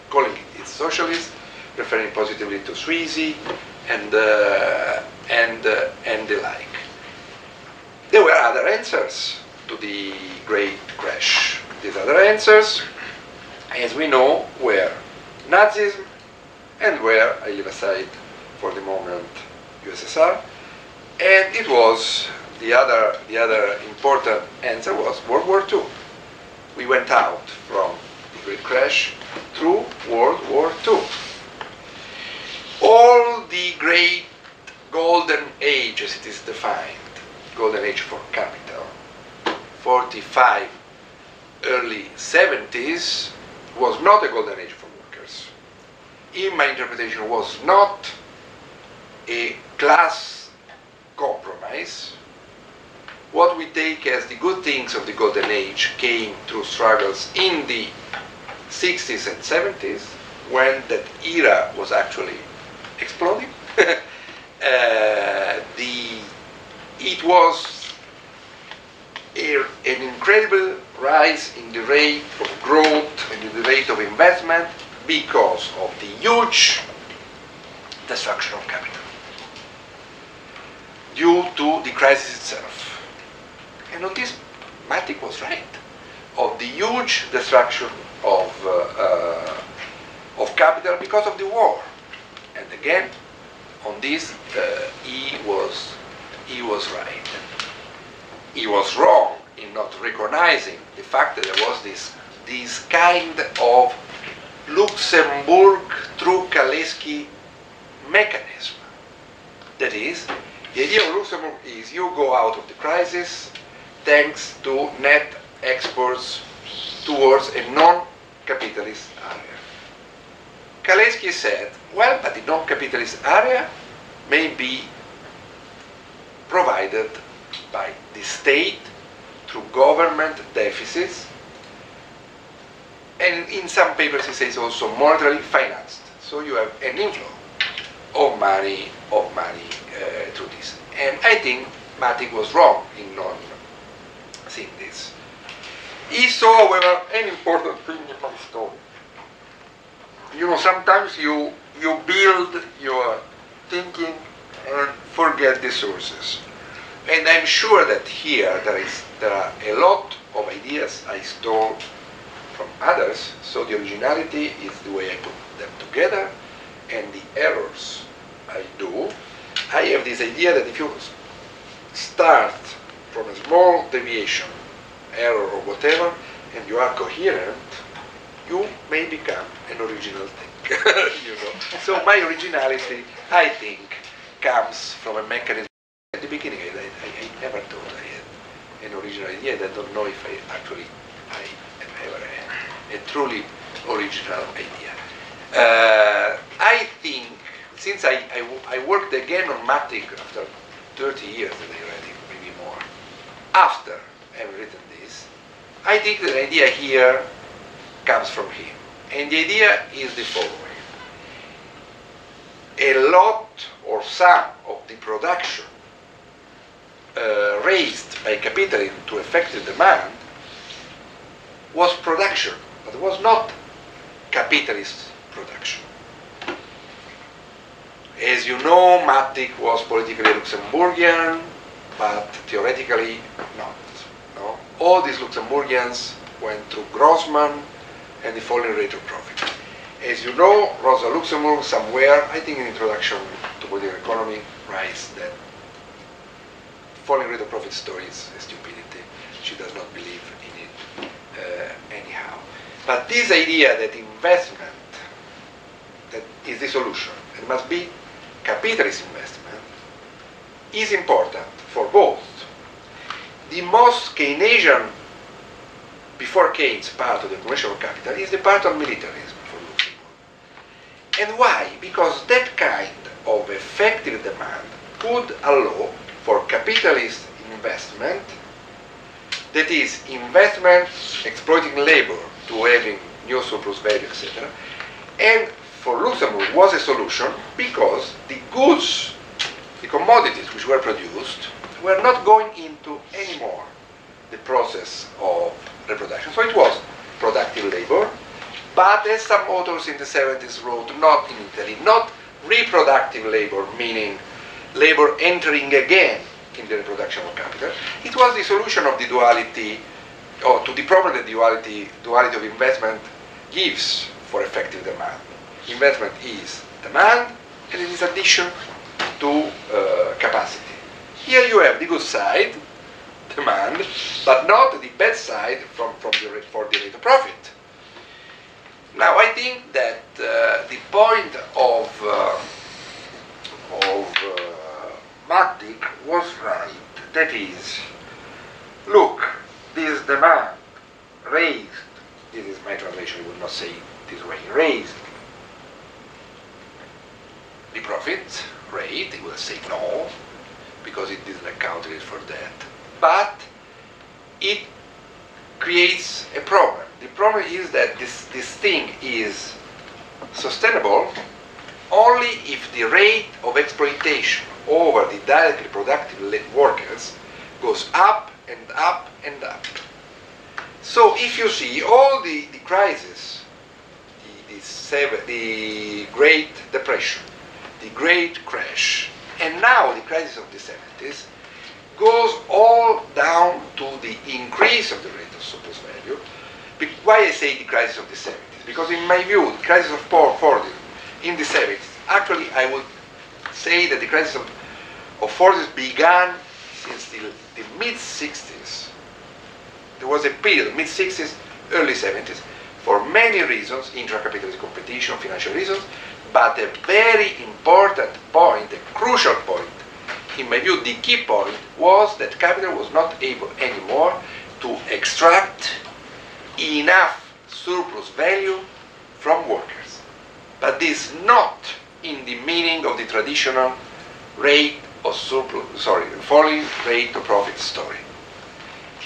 calling it socialist, referring positively to Sweezy, and, uh, and, uh, and the like. There were other answers to the great crash. These other answers, as we know, were Nazism and were, I leave aside for the moment, USSR, and it was the other, the other important answer was World War II. We went out from the Great Crash through World War II. All the great golden age, as it is defined, golden age for capital, 45, early 70s, was not a golden age for workers. In my interpretation, was not a class compromise. What we take as the good things of the golden age came through struggles in the 60s and 70s when that era was actually exploding. uh, the, it was a, an incredible rise in the rate of growth and in the rate of investment because of the huge destruction of capital due to the crisis itself. And on this, Mattick was right, of the huge destruction of, uh, uh, of capital because of the war. And again, on this, uh, he, was, he was right. He was wrong in not recognizing the fact that there was this, this kind of Luxemburg through Kalecki mechanism. That is, the idea of Luxemburg is you go out of the crisis thanks to net exports towards a non-capitalist area. Kalecki said, well, but the non-capitalist area may be provided by the state through government deficits, and in some papers it says also monetarily financed. So you have an inflow of money, of money uh, through this. And I think Mattick was wrong in not seeing this. He saw, however, an important thing in my story. You know, sometimes you you build your thinking and forget the sources. And I'm sure that here there is there are a lot of ideas I stole from others, so the originality is the way I put them together, and the errors I do. I have this idea that if you start from a small deviation, error or whatever, and you are coherent, you may become an original thing. you know. So my originality, I think, comes from a mechanism. At the beginning, I, I, I never thought I had an original idea. I don't know if I actually I have ever had a truly original idea. Uh, I think since I, I, I, worked again on Mattick after 30 years I maybe more, after I've written this, I think the idea here comes from him. And the idea is the following. A lot or some of the production uh, raised by capitalism to effective demand was production, but it was not capitalist production. As you know, Mattick was politically Luxemburgian, but theoretically not. No? All these Luxemburgians went through Grossman and the falling rate of profit. As you know, Rosa Luxemburg somewhere, I think in introduction to political economy, writes that falling rate of profit story is a stupidity. She does not believe in it uh, anyhow. But this idea that investment that is the solution, it must be capitalist investment, is important for both. The most Keynesian, before Keynes, part of the commercial capital is the part of militarism for Luxemburg. And why? Because that kind of effective demand could allow for capitalist investment, that is, investment exploiting labor to having new surplus value, etc. And for Luxemburg was a solution because the goods, the commodities which were produced, were not going into anymore the process of reproduction. So it was productive labor, but as some authors in the 70s wrote, not in Italy, not reproductive labor, meaning labor entering again in the reproduction of capital. It was the solution of the duality, or to the problem that duality, duality of investment gives for effective demand. Investment is demand, and it is addition to uh, capacity. Here you have the good side, demand, but not the bad side from, from the, for the rate of profit. Now I think that uh, the point of, uh, of Mattick was right. That is, look, this demand raised, this is my translation, I would not say this way, raised the profit rate, it will say no, because it didn't account for that. But it creates a problem. The problem is that this, this thing is sustainable only if the rate of exploitation over the directly productive workers goes up and up and up. So if you see all the, the crises, the, the, the Great Depression, the Great Crash, and now the crisis of the 70s, goes all down to the increase of the rate of surplus value. Why I say the crisis of the 70s? Because in my view, the crisis of Ford in the 70s, actually I would say that the crisis of, of Ford's began since the, the mid-60s. There was a period, mid-60s, early 70s, for many reasons, intra-capitalist competition, financial reasons, but a very important point, a crucial point, in my view, the key point was that capital was not able anymore to extract enough surplus value from workers. But this not in the meaning of the traditional rate of surplus, sorry, falling rate of profit story.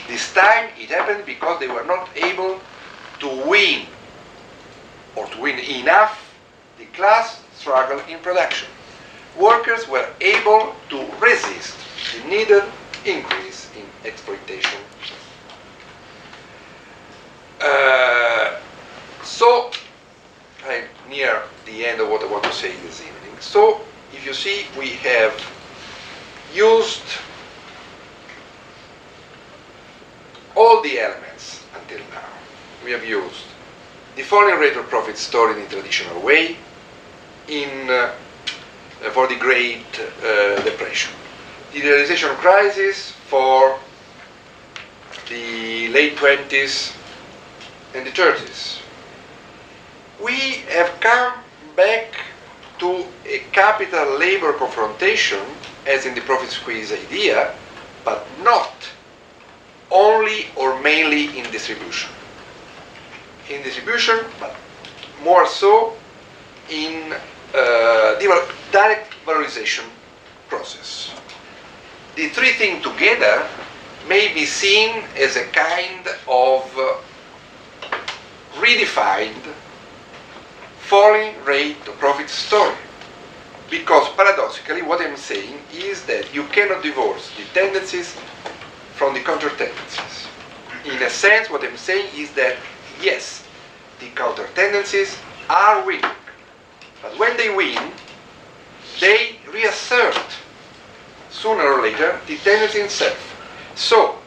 This time it happened because they were not able to win or to win enough the class struggle in production. Workers were able to resist the needed increase in exploitation. Uh, so, I'm near the end of what I want to say this evening. So, if you see, we have used all the elements until now. We have used the falling rate of profit story in the traditional way in, uh, for the Great uh, Depression. The realization crisis for the late 20s and the 30s. We have come back to a capital labor confrontation, as in the profit squeeze idea, but not only or mainly in distribution. In distribution, but more so in uh, direct valorization process. The three things together may be seen as a kind of uh, redefined falling rate of profit story. Because paradoxically, what I'm saying is that you cannot divorce the tendencies from the counter tendencies. In a sense, what I'm saying is that yes, the counter tendencies are winning, but when they win, they reassert sooner or later the tendency itself. So,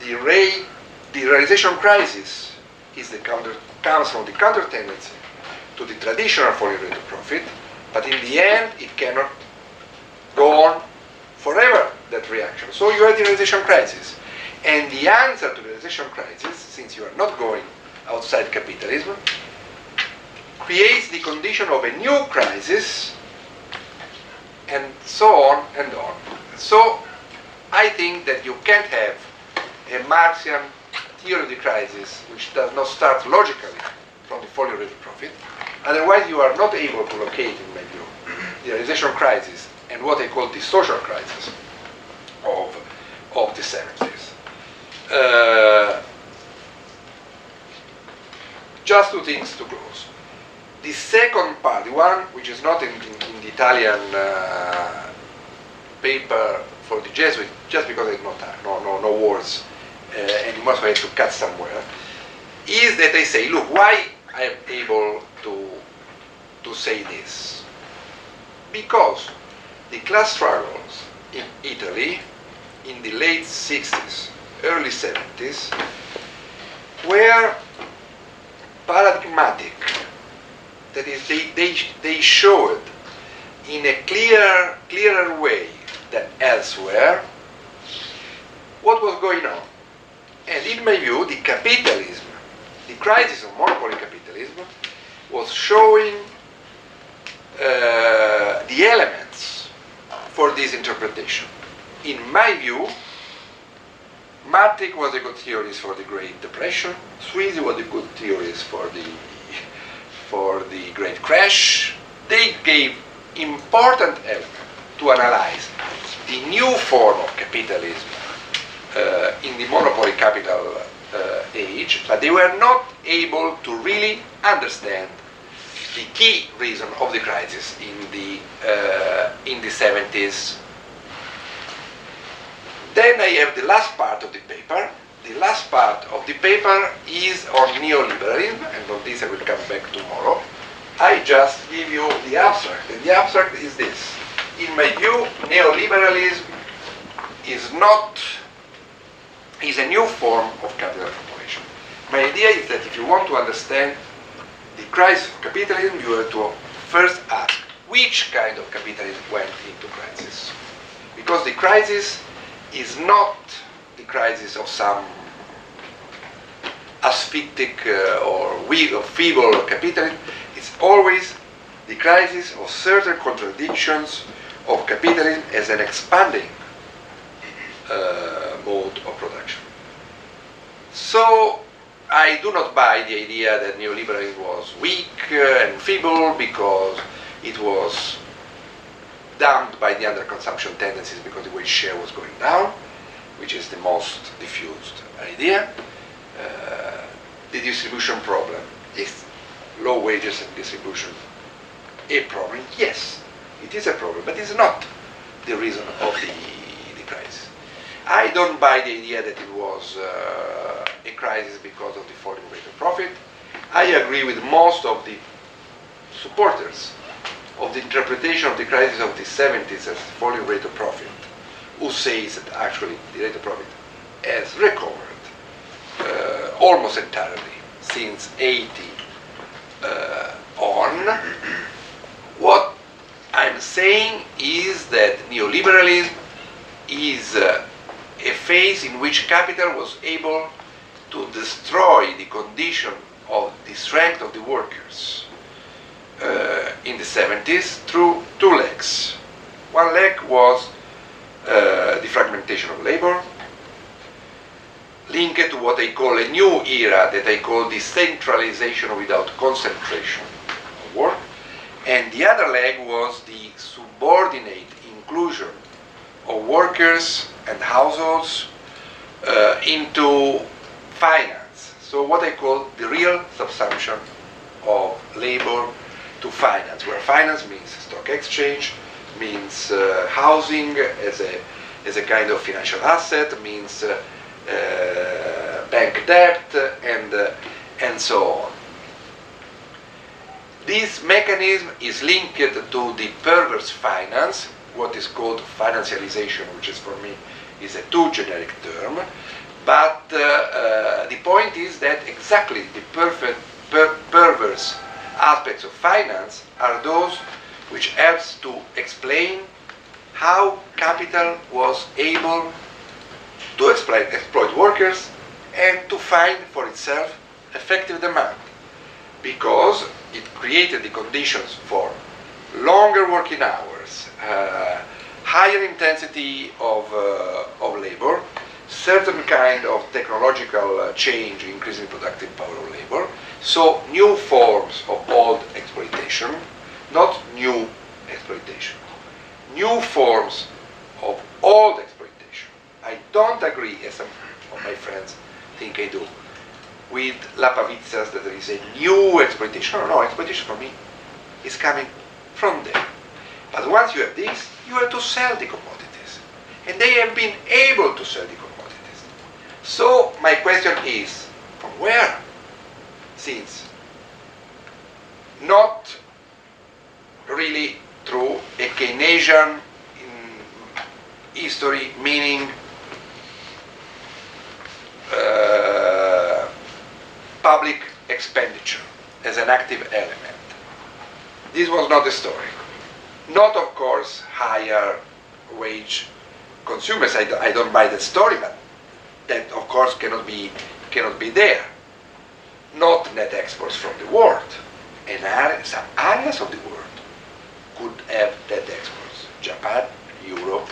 the, ray, the realization crisis is the counter, comes from the counter tendency to the traditional falling rate of profit, but in the end, it cannot go on forever, that reaction. So you have the realization crisis. And the answer to the realization crisis, since you are not going outside capitalism, creates the condition of a new crisis, and so on and on. So I think that you can't have a Marxian theory of the crisis which does not start logically from the falling rate of profit. Otherwise, you are not able to locate, in my view, the realization crisis and what I call the social crisis of, of the 70s. Uh, just two things to close. The second part, the one which is not in, in, in the Italian uh, paper for the Jesuit, just because there's no time, no, no, no words uh, anymore, so I have to cut somewhere, is that I say, look, why I am able to, to say this? Because the class struggles in Italy in the late 60s, early 70s, were paradigmatic. That is, they, they, they showed in a clear, clearer way than elsewhere what was going on. And in my view, the capitalism, the crisis of monopoly capitalism, was showing uh, the elements for this interpretation. In my view, Mattick was a good theorist for the Great Depression. Sweezy was a good theorist for the for the Great Crash. They gave important elements to analyze the new form of capitalism uh, in the monopoly capital uh, age, but they were not able to really understand the key reason of the crisis in the uh, in the 70s. Then I have the last part of the paper. The last part of the paper is on neoliberalism, and on this I will come back tomorrow. I just give you the abstract, and the abstract is this. In my view, neoliberalism is not is a new form of capital accumulation. My idea is that if you want to understand the crisis of capitalism, you have to first ask which kind of capitalism went into crisis. Because the crisis is not the crisis of some asphyctic uh, or weak or feeble capitalism, it's always the crisis of certain contradictions of capitalism as an expanding mode of production. So I do not buy the idea that neoliberalism was weak uh, and feeble because it was damped by the underconsumption tendencies because the wage share was going down, which is the most diffused idea. Uh, the distribution problem is low wages and distribution a problem? Yes, it is a problem, but it's not the reason of the, the crisis. I don't buy the idea that it was uh, a crisis because of the falling rate of profit. I agree with most of the supporters of the interpretation of the crisis of the 70s as falling rate of profit, who says that actually the rate of profit has recovered uh, almost entirely since 80 uh, on. What I'm saying is that neoliberalism is uh, a phase in which capital was able to destroy the condition of the strength of the workers uh, in the 70s through two legs. One leg was uh, the fragmentation of labor, linked to what I call a new era that I call decentralization without concentration of work. And the other leg was the subordinate inclusion of workers and households uh, into finance. So what I call the real subsumption of labor to finance, where finance means stock exchange, means uh, housing as a, as a kind of financial asset, means uh, uh bank debt, and, uh, and so on. This mechanism is linked to the perverse finance, what is called financialization, which is for me is a too generic term. But uh, uh, the point is that exactly the perfect, per perverse aspects of finance are those which helps to explain how capital was able to exploit, exploit workers and to find for itself effective demand because it created the conditions for longer working hours, uh, higher intensity of, uh, of labor, certain kind of technological uh, change increasing productive power of labor, so new forms of old exploitation, not new exploitation, new forms of old exploitation. I don't agree, as some of my friends think I do, with Lapavitsas that there is a new exploitation. No, no, exploitation for me is coming from there. But once you have this, you have to sell the commodities. And they have been able to sell the commodities. So my question is, from where? Since not really through a Keynesian history, meaning uh, public expenditure as an active element. This was not the story. Not, of course, higher wage consumers. I, I don't buy that story, but that, of course, cannot be, cannot be there. Not net exports from the world. And area, some areas of the world could have net exports. Japan, Europe.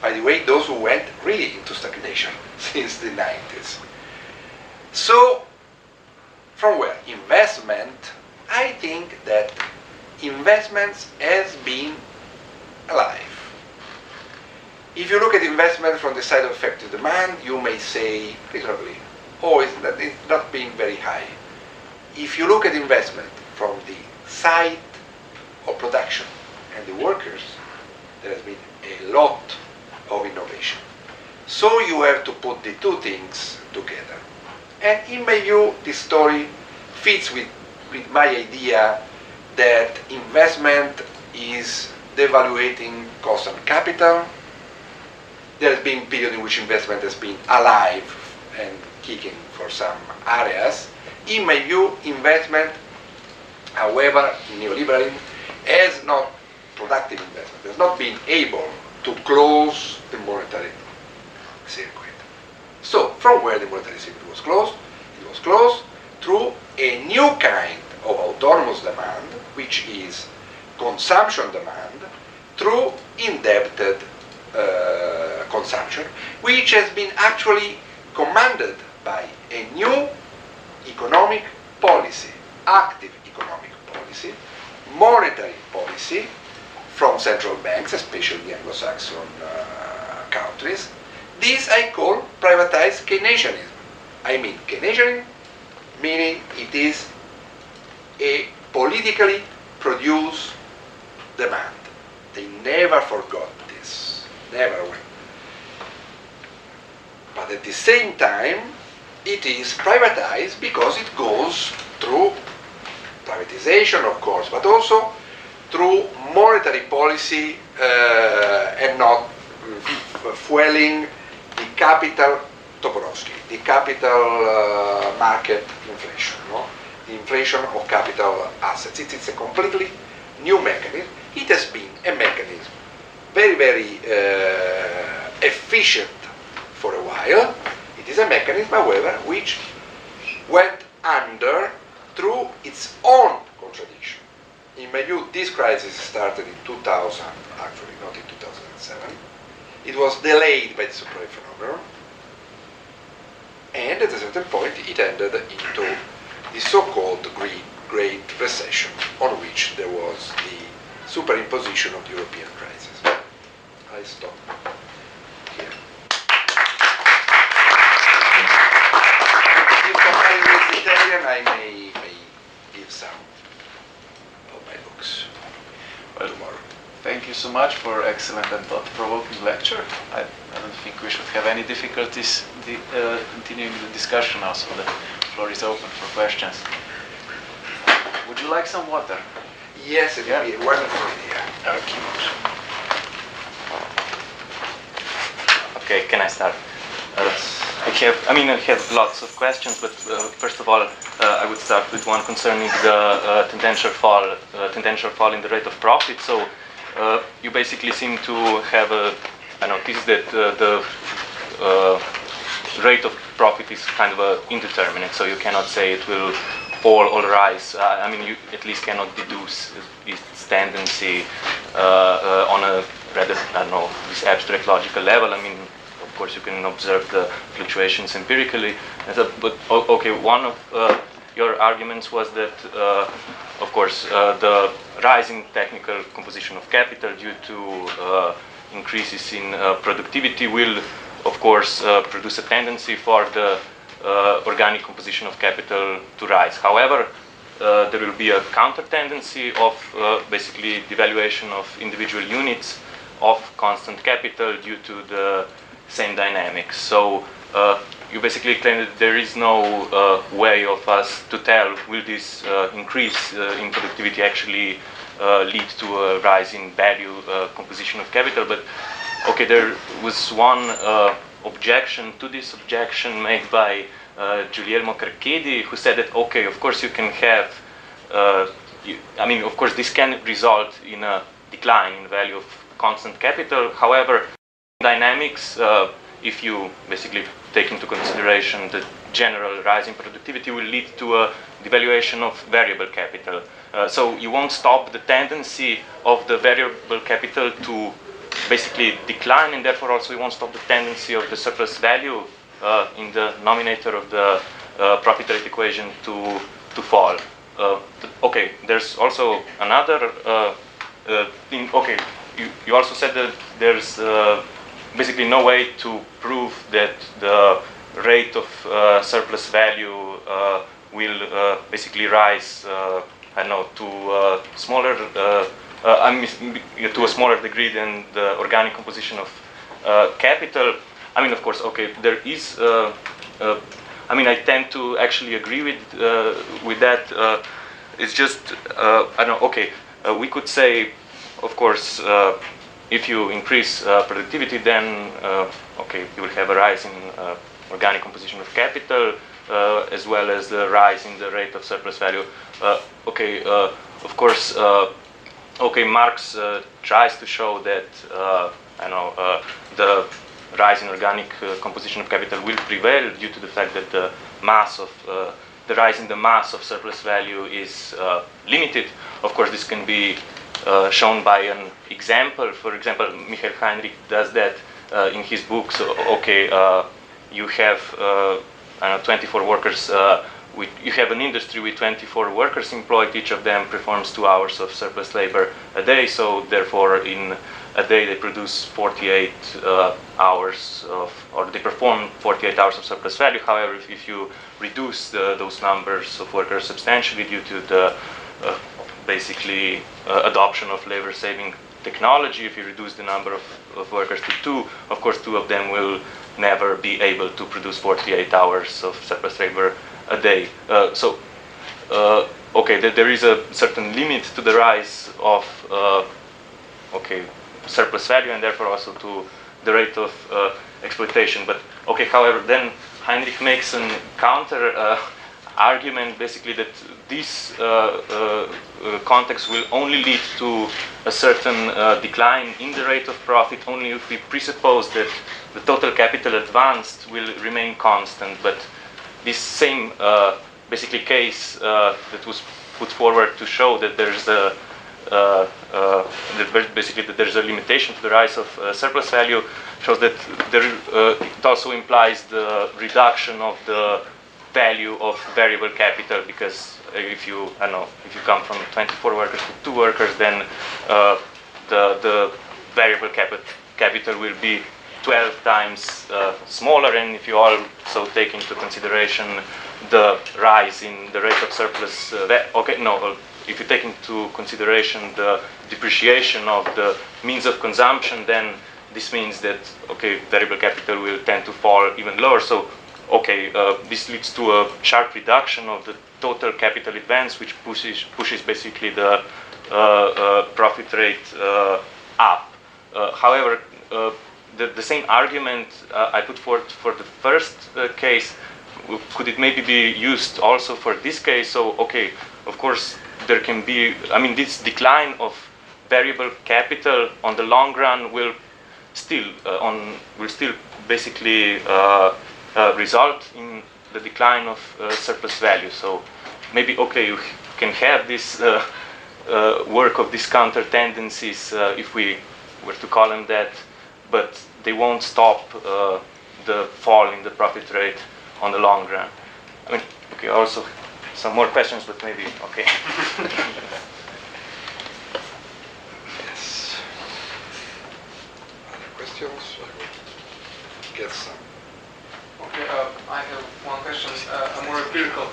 By the way, those who went really into stagnation since the 90s. So, from where? Investment, I think that investments has been alive. If you look at investment from the side of effective demand, you may say reasonably, oh, it's not, it's not being very high. If you look at investment from the side of production and the workers, there has been a lot of innovation. So you have to put the two things together. And in my view, this story fits with, with my idea that investment is devaluating constant capital. There has been a period in which investment has been alive and kicking for some areas. In my view, investment, however, in neoliberalism, has not productive investment, has not been able to close the monetary circuit. So, from where the monetary circuit was closed, it was closed through a new kind of autonomous demand, which is consumption demand, through indebted uh, consumption, which has been actually commanded by a new economic policy, active economic policy, monetary policy, from central banks, especially the Anglo-Saxon uh, countries. This I call privatized Keynesianism. I mean Keynesianism, meaning it is a politically produced demand. They never forgot this, never went. But at the same time, it is privatized because it goes through privatization, of course, but also through monetary policy uh, and not uh, fueling the capital Toporowski, the capital uh, market inflation, no? Inflation of capital assets. It is a completely new mechanism. It has been a mechanism very, very uh, efficient for a while. It is a mechanism, however, which went under through its own contradiction. In my view, this crisis started in 2000, actually not in 2007. It was delayed by the subprime phenomenon, and at a certain point it ended into the so-called Great, Great Recession, on which there was the superimposition of the European crisis. I stop here. If comparing with Italian, I may, may give some of my books Well, tomorrow. Thank you so much for excellent and thought-provoking lecture. I, I don't think we should have any difficulties the, uh, continuing the discussion also. so the floor is open for questions. Would you like some water? Yes, it Yeah. would be wonderful idea. Okay. Okay, can I start? Uh, I have, I mean, I have lots of questions, but uh, first of all, uh, I would start with one concerning the uh, tendential fall, uh, tendential fall in the rate of profit. So uh, you basically seem to have a, I noticed that the uh, rate of profit is kind of indeterminate, so you cannot say it will fall or rise. Uh, I mean, you at least cannot deduce its tendency uh, uh, on a rather, I don't know, this abstract logical level. I mean, of course, you can observe the fluctuations empirically. So- but okay, one of uh, your arguments was that, uh, of course, uh, the rising technical composition of capital due to uh, increases in uh, productivity will, of course, uh, produce a tendency for the uh, organic composition of capital to rise. However, uh, there will be a counter tendency of basically devaluation of individual units of constant capital due to the same dynamics. So uh, you basically claim that there is no uh, way of us to tell will this uh, increase in productivity actually lead to a rise in value composition of capital. But okay, there was one uh, objection to this objection made by uh, Guglielmo Carchedi, who said that okay, of course you can have uh, you, I mean, of course, this can result in a decline in value of constant capital. However, dynamics, uh, if you basically take into consideration the general rise in productivity, will lead to a devaluation of variable capital. Uh, so you won't stop the tendency of the variable capital to basically decline, and therefore also we won't stop the tendency of the surplus value uh, in the nominator of the uh, profit rate equation to to fall. Uh, okay, there's also another uh, uh, thing. Okay, you, you also said that there's uh, basically no way to prove that the rate of surplus value will basically rise. I don't know to smaller. Uh, I mean, to a smaller degree than the organic composition of uh, capital. I mean, of course, okay, there is. Uh, I mean, I tend to actually agree with with that. It's just I don't know. Okay, we could say, of course, if you increase uh, productivity, then uh, okay, you will have a rise in uh, organic composition of capital, as well as the rise in the rate of surplus value. Okay, of course. Okay, Marx uh, tries to show that uh, I know uh, the rise in organic composition of capital will prevail due to the fact that the mass of the rise in the mass of surplus value is limited. Of course, this can be shown by an example. For example, Michael Heinrich does that uh, in his book. So, okay, uh, you have uh, know, 24 workers you have an industry with 24 workers employed, each of them performs two hours of surplus labor a day, so therefore in a day they produce 48 uh, hours of, or they perform 48 hours of surplus value. However, if, if you reduce the, those numbers of workers substantially due to the uh, basically uh, adoption of labor saving technology, if you reduce the number of, of workers to two, of course, two of them will never be able to produce 48 hours of surplus labor a day. Uh, so, uh, okay, th there is a certain limit to the rise of, uh, okay, surplus value and therefore also to the rate of uh, exploitation. But, okay, however, then Heinrich makes a counter argument basically that this context will only lead to a certain decline in the rate of profit only if we presuppose that the total capital advanced will remain constant. But this same basically case that was put forward to show that there's a uh, uh, basically that there's a limitation to the rise of uh, surplus value shows that there, it also implies the reduction of the value of variable capital because if you I know if you come from 24 workers to two workers then uh, the the variable capital capital will be 12 times uh, smaller and if you also take into consideration the rise in the rate of surplus uh, okay no uh, if you take into consideration the depreciation of the means of consumption then this means that okay variable capital will tend to fall even lower so okay, uh, this leads to a sharp reduction of the total capital advance, which pushes, pushes basically the uh, uh, profit rate up. However, the, the, same argument I put forth for the first case, could it maybe be used also for this case? So, okay, of course, there can be, I mean, this decline of variable capital on the long run will still on will still basically uh, result in the decline of uh, surplus value. So maybe, okay, you can have this uh, work of these counter tendencies if we were to call them that, but they won't stop the fall in the profit rate on the long run. I mean, okay, also some more questions, but maybe, okay. yes. Other questions? I will get some. Okay, uh, I have one question, uh, more empirical.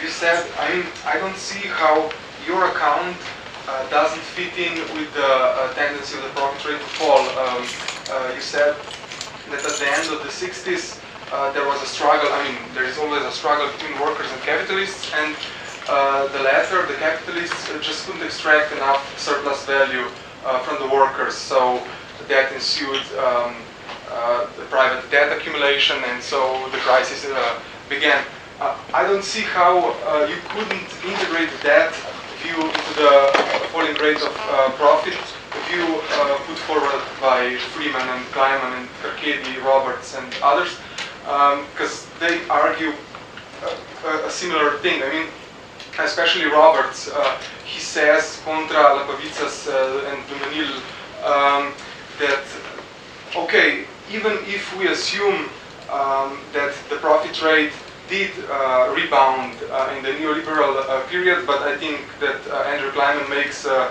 You said, I mean, I don't see how your account uh, doesn't fit in with the uh, tendency of the profit rate to fall. Um, uh, you said that at the end of the 60s, uh, there was a struggle, I mean, there is always a struggle between workers and capitalists, and the latter, the capitalists, just couldn't extract enough surplus value from the workers, so that ensued um, uh, the private debt accumulation, and so the crisis uh, began. Uh, I don't see how you couldn't integrate that view into the falling rate of profit view put forward by Freeman and Kliman and Carchedi, Roberts, and others, because um, they argue a, a, similar thing. I mean, especially Roberts, uh, he says contra Lapavitsas uh, and Dumenil um, that okay, even if we assume um, that the profit rate did uh, rebound uh, in the neoliberal uh, period, but I think that uh, Andrew Kliman makes uh,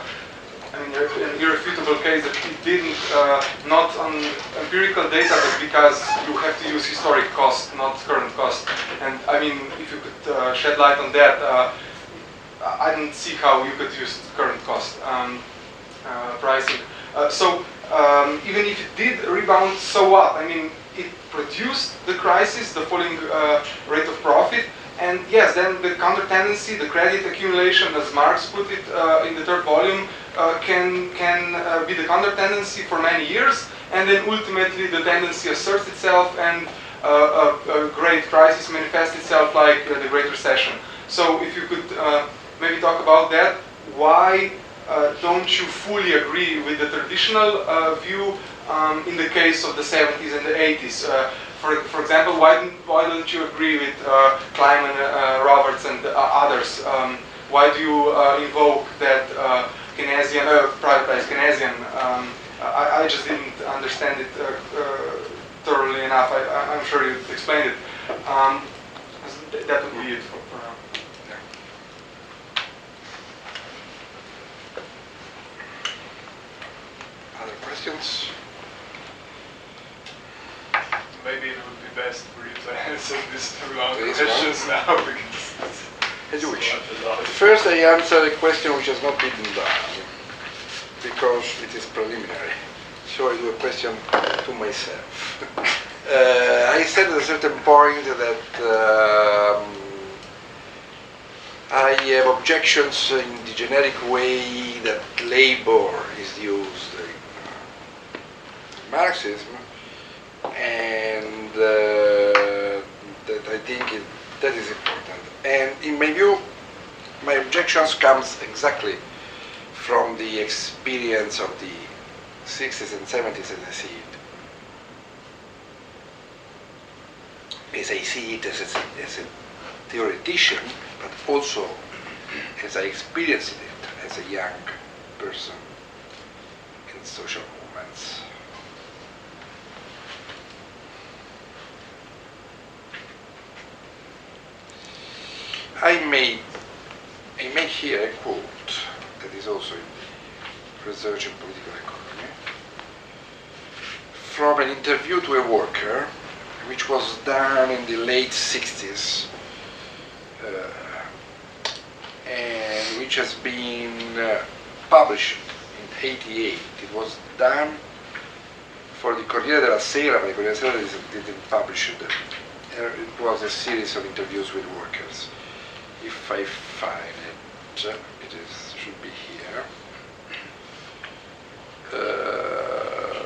an irrefutable case that it didn't, uh, not on empirical data, but because you have to use historic cost, not current cost. And I mean, if you could shed light on that, I don't see how you could use current cost um, pricing. so um, even if it did rebound, so what? I mean, produced the crisis, the falling uh, rate of profit, and yes, then the counter tendency, the credit accumulation, as Marx put it uh, in the third volume, uh, can can uh, be the counter tendency for many years, and then ultimately the tendency asserts itself, and uh, a, a, great crisis manifests itself like uh, the Great Recession. So, if you could maybe talk about that, why uh, don't you fully agree with the traditional uh, view um, in the case of the 70s and the 80s. Uh, for, for example, why, why don't you agree with uh, Kliman, uh, Roberts, and uh, others? Um, why do you invoke that Keynesian, privatized Keynesian? Um, I, I, just didn't understand it thoroughly enough. I, am sure you explained it. Um, that would be it for, for now. Other questions? Maybe it would be best for you to answer these two long Please, questions now because As you wish. it's a lot. First, I answer a question which has not been done because it is preliminary. So I do a question to myself. uh, I said at a certain point that um, I have objections in the generic way that labor is used in Marxism, that I think it, that is important. And in my view, my objections comes exactly from the experience of the 60s and 70s as I see it. As I see it as a, as a theoretician, but also as I experienced it as a young person in social movements. I made, I make here a quote that is also in the Research in Political Economy from an interview to a worker which was done in the late 60s uh, and which has been uh, published in 88. It was done for the Corriere della Sera, but the Corriere della Sera didn't publish it. Uh, It was a series of interviews with workers if I find it, uh, it is should be here. Uh,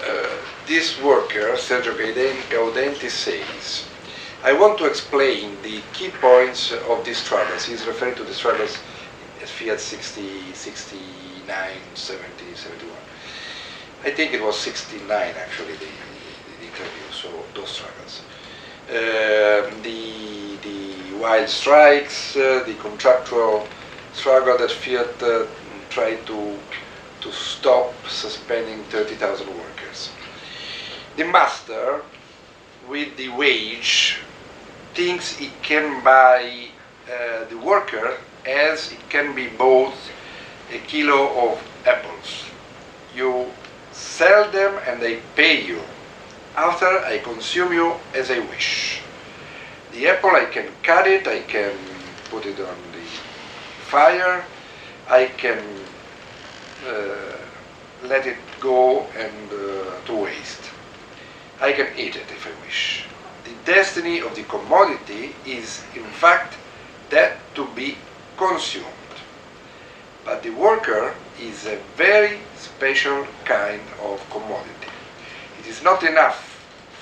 uh, this worker, Sergio Gauden- Gaudenti, says, I want to explain the key points of these struggles. He's referring to the at Fiat 60, 69, 70, 71. I think it was 69 actually, the, the interview, so those struggles. Um, the, the wild strikes, uh, the contractual struggle that Fiat uh, tried to, to stop suspending 30,000 workers. The master, with the wage, thinks he can buy uh, the worker as it can be bought a kilo of apples. You sell them and they pay you. After I consume you as I wish. The apple I can cut it, I can put it on the fire, I can uh, let it go and uh, to waste. I can eat it if I wish. The destiny of the commodity is in fact that to be consumed. But the worker is a very special kind of commodity. It is not enough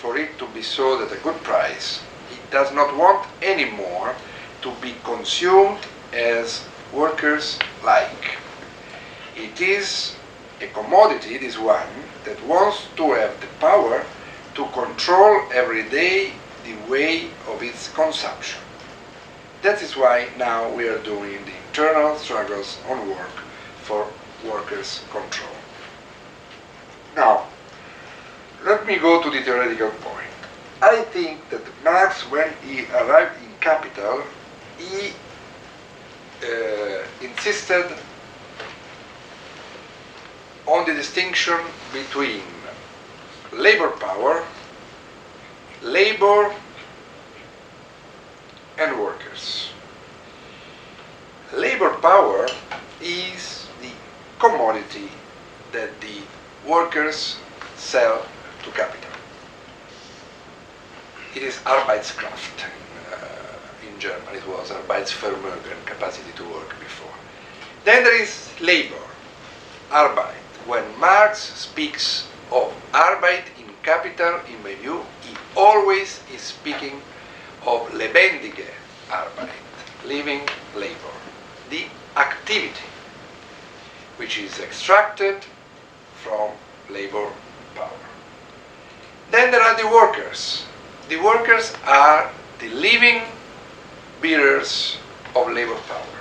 for it to be sold at a good price. It does not want anymore to be consumed as workers like. It is a commodity, this one, that wants to have the power to control every day the way of its consumption. That is why now we are doing the internal struggles on work for workers' control. Now, let me go to the theoretical point. I think that Marx, when he arrived in Capital, he uh, insisted on the distinction between labor power, labor, and workers. Labor power is the commodity that the workers sell to capital. It is Arbeitskraft in, uh, in German. It was Arbeitsvermögen, capacity to work before. Then there is labor, Arbeit. When Marx speaks of Arbeit in capital, in my view, he always is speaking of lebendige Arbeit, living labor, the activity which is extracted from labor power. Then there are the workers. The workers are the living bearers of labor power.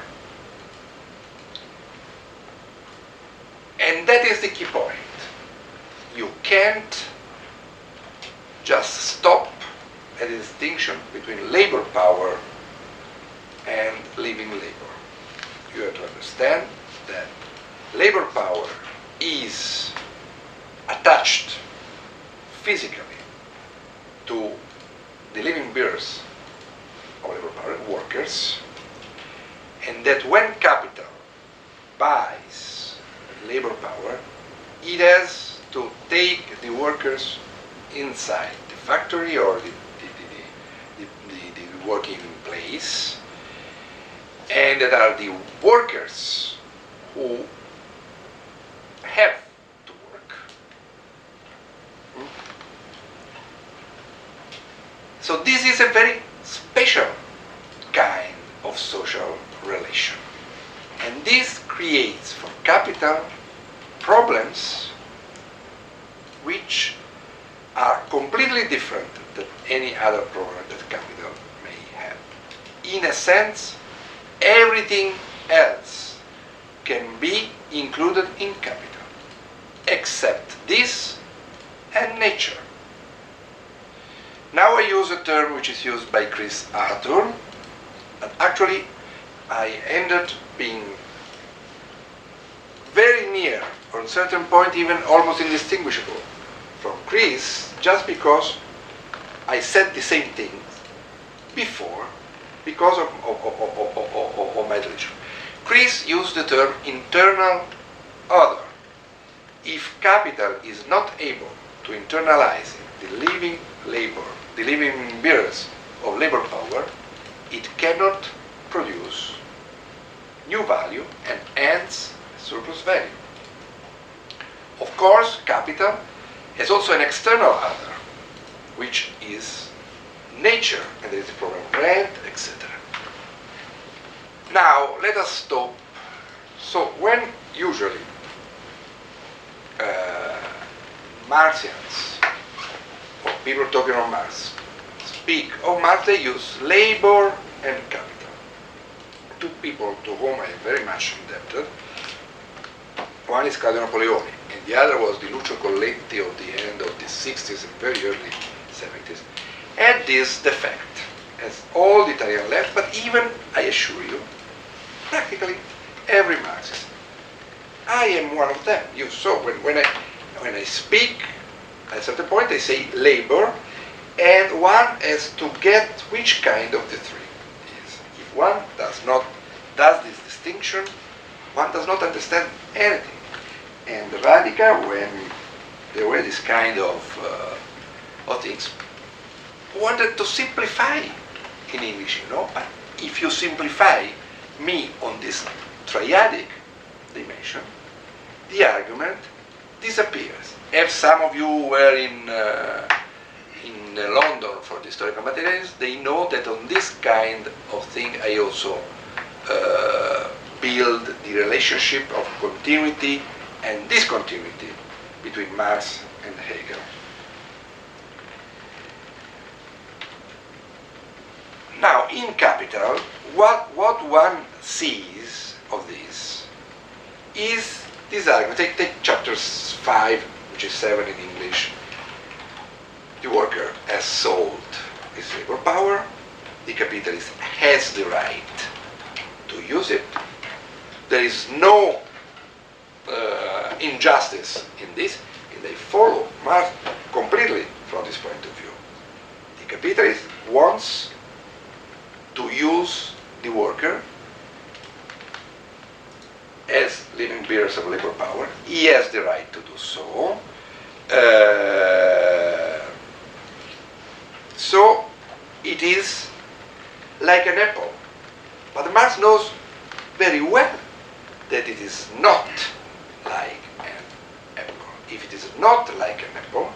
And that is the key point. You can't just stop the distinction between labor power and living labor. You have to understand that labor power is attached physically to the living beings of labor power, workers, and that when capital buys labor power, it has to take the workers inside the factory or the working place, and that are the workers who have to work. So this is a very special kind of social relation. And this creates for capital problems which are completely different than any other problem that capital. In a sense, everything else can be included in capital, except this and nature. Now I use a term which is used by Chris Arthur, but actually I ended being very near, on a certain point even almost indistinguishable from Chris, just because I said the same things before because of, of, of, of, of religion. Chris used the term internal other. If capital is not able to internalize the living labor, the living bearers of labor power, it cannot produce new value and hence surplus value. Of course, capital has also an external other, which is nature, and there is the problem of rent, etc. Now, let us stop. So, when usually uh, Marxians, or people talking on Marx, speak of Marx, they use labor and capital. Two people to whom I am very much indebted. One is Claudio Napoleoni, and the other was Di Lucio Colletti of the end of the 60s and very early 70s had this defect, as all the Italian left, but even, I assure you, practically every Marxist. I am one of them. You saw when, when I when I speak, at a certain point I say labor, and one has to get which kind of the three. If one does not does this distinction, one does not understand anything. And the Radica, when there were this kind of, uh, of things, wanted to simplify in English, you know. But if you simplify me on this triadic dimension, the argument disappears. If some of you were in uh, in uh, London for the historical materials, they know that on this kind of thing I also uh, build the relationship of continuity and discontinuity between Marx and Hegel. Now, in Capital, what, what one sees of this is this argument. Take, take chapters 5, which is 7 in English. The worker has sold his labor power. The capitalist has the right to use it. There is no uh, injustice in this, and they follow Marx completely from this point of view. The capitalist wants to use the worker as living bearers of labor power. He has the right to do so. Uh, so it is like an apple. But Marx knows very well that it is not like an apple. If it is not like an apple,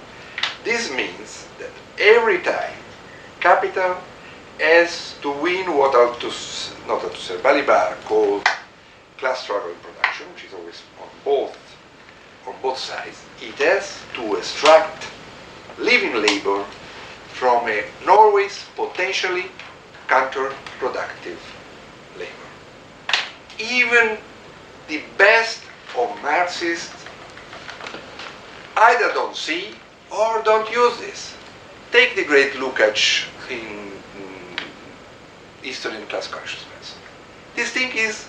this means that every time capital has to win what Althus, not Althusser, Balibar called class struggle in production, which is always on both, on both sides, it has to extract living labor from a always potentially counterproductive labor. Even the best of Marxists either don't see or don't use this. Take the great Lukács in And Class Consciousness. This thing is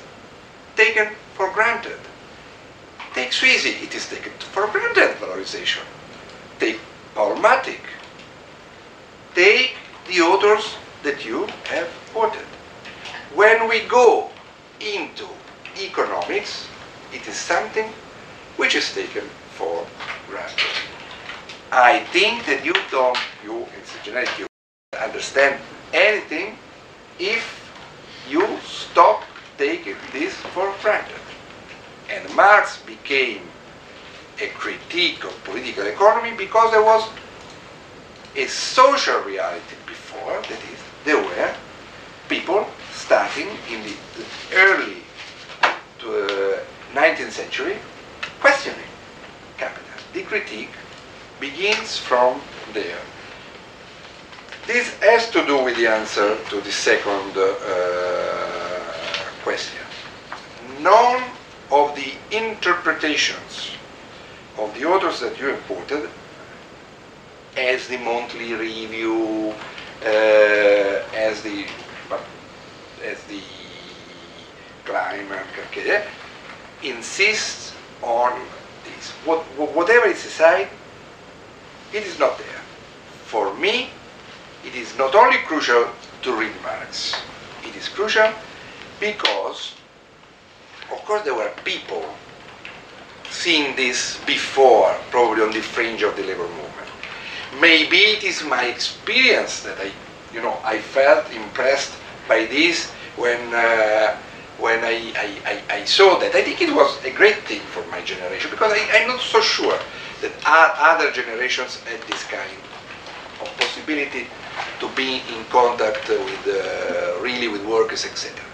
taken for granted. Take Sweezy, it is taken for granted valorization. Take Paul Mattick. Take the authors that you have quoted. When we go into economics, it is something which is taken for granted. I think that you don't, you, it's a generic, you understand anything if you stop taking this for granted. And Marx became a critique of political economy because there was a social reality before, that is, there were people starting in the early to, uh, 19th century questioning capital. The critique begins from there. This has to do with the answer to the second uh, question. None of the interpretations of the authors that you quoted as the monthly review, uh, as the as the climate, okay, insists on this. What, whatever is aside, it is not there. For me, it is not only crucial to read Marx, it is crucial because, of course, there were people seeing this before, probably on the fringe of the labor movement. Maybe it is my experience that I, you know, I felt impressed by this when uh, when I, I, I, I, saw that. I think it was a great thing for my generation because I, am not so sure that other generations had this kind of possibility to be in contact with uh, really with workers, etc.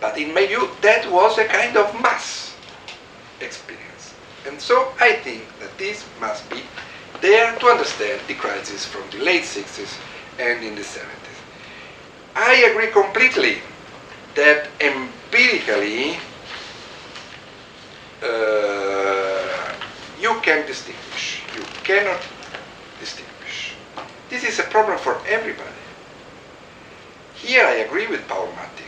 But in my view, that was a kind of mass experience. And so I think that this must be there to understand the crisis from the late 60s and in the 70s. I agree completely that empirically uh, you can distinguish. You cannot distinguish. This is a problem for everybody. Here I agree with Paul Mattick.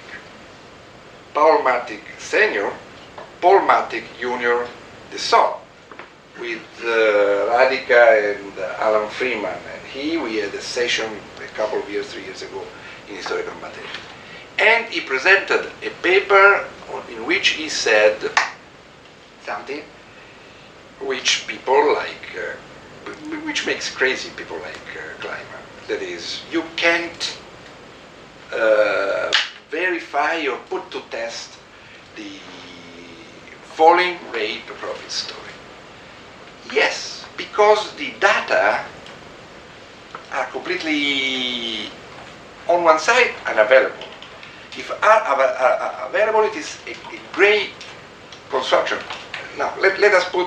Paul Mattick Senior, Paul Mattick Junior, the son, with uh, Radica and uh, Alan Freeman. And he, we had a session a couple of years, three years ago, in historical material. And he presented a paper in which he said something which people like, uh, which makes crazy people like uh, is, you can't uh, verify or put to test the falling rate of profit story. Yes, because the data are completely on one side unavailable. If are available, it is a, a great construction. Now, let, let us put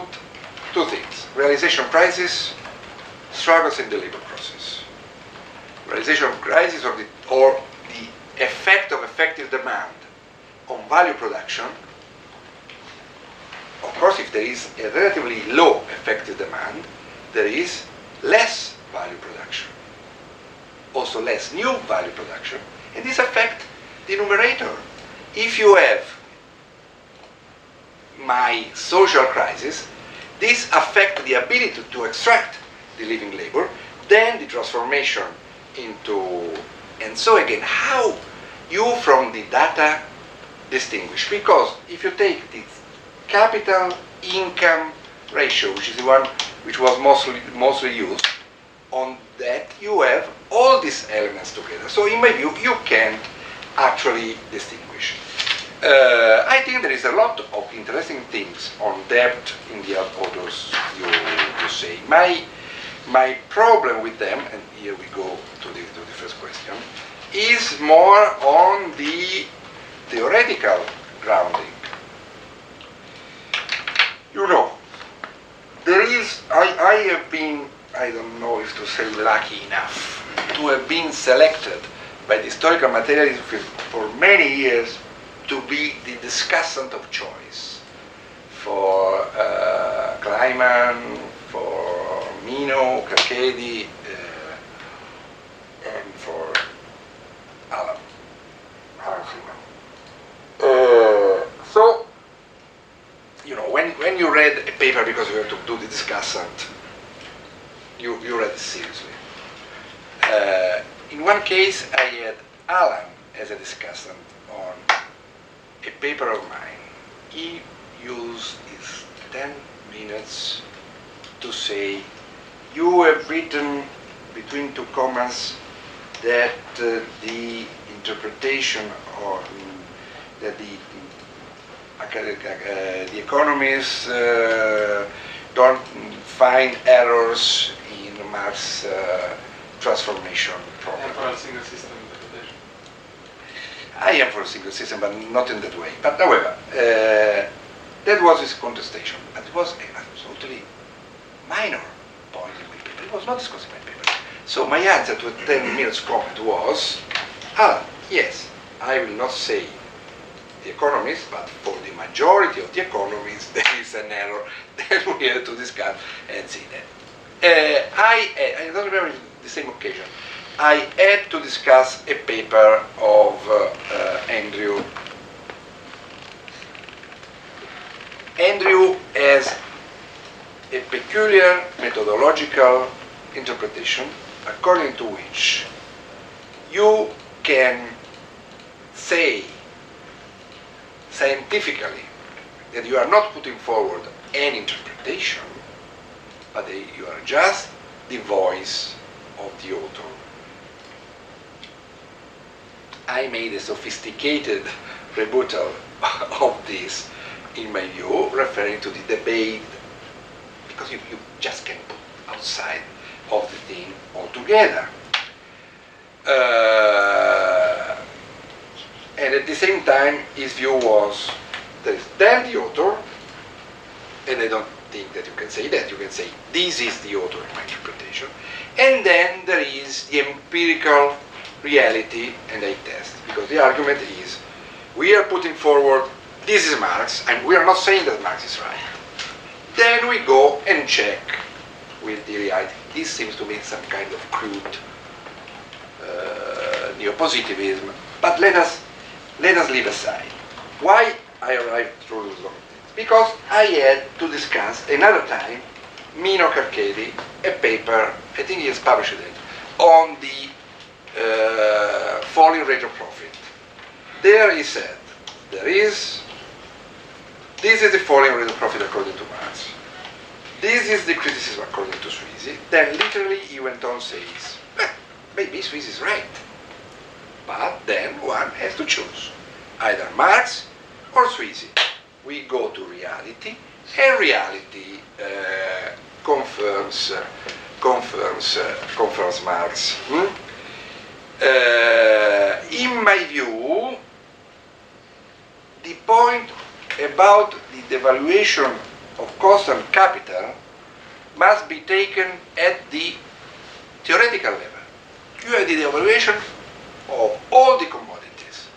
two things. Realization crisis, struggles in process. Realization of crisis or the, or the effect of effective demand on value production. Of course, if there is a relatively low effective demand, there is less value production also less new value production, and this affects the numerator. If you have my social crisis, this affects the ability to extract the living labor, then the transformation into, and so again, how you from the data distinguish? Because if you take this capital income ratio, which is the one which was mostly, mostly used, on that you have all these elements together. So in my view, you can't actually distinguish. Uh, I think there is a lot of interesting things on debt in the authors you, you say. My, my problem with them, and here we go to the, to the first question, is more on the theoretical grounding. You know, there is, I, I have been I don't know if to say lucky enough, to have been selected by the historical materialism for many years to be the discussant of choice for uh, Kliman, for Mino, Carchedi, uh, eh, and for Alan. Uh, so, you know, when, when you read a paper because you have to do the discussant, you, you read it seriously. Uh, in one case, I had Alan as a discussant on a paper of mine. He used his 10 minutes to say, you have written between two commas that uh, the interpretation or that the uh, the economists uh, don't find errors in Marx uh, transformation problem. And for a single system interpretation. I am for a single system, but not in that way. But however, uh, that was his contestation. But it was absolutely minor point in my paper. It was not discussed in my paper. So my answer to a 10 minutes comment was, ah, yes, I will not say the economists, but for the majority of the economists, there is an error that we have to discuss and see that. Uh, I, I don't remember the same occasion. I had to discuss a paper of uh, uh, Andrew. Andrew has a peculiar methodological interpretation according to which you can say scientifically that you are not putting forward an interpretation, but you are just the voice of the author. I made a sophisticated rebuttal of this, in my view, referring to the debate, because you, you just can put outside of the thing altogether. Uh, and at the same time, his view was is then the author, and I don't think that you can say that. You can say this is the author in my interpretation, and then there is the empirical reality, and I test because the argument is we are putting forward this is Marx, and we are not saying that Marx is right. Then we go and check with the reality. This seems to me some kind of crude uh, neo-positivism, but let us let us leave aside. Why I arrived through those? Because I had to discuss another time Mino Carchedi, a paper, I think he has published it, on the uh, falling rate of profit. There he said, there is, this is the falling rate of profit according to Marx. This is the criticism according to Sweezy. Then literally he went on says, eh, maybe Sweezy is right. But then one has to choose either Marx or Sweezy. We go to reality, and reality uh, confirms confirms uh, confirms Marx. Hmm? Uh, in my view, the point about the devaluation of constant capital must be taken at the theoretical level. You have the devaluation of all the commodities.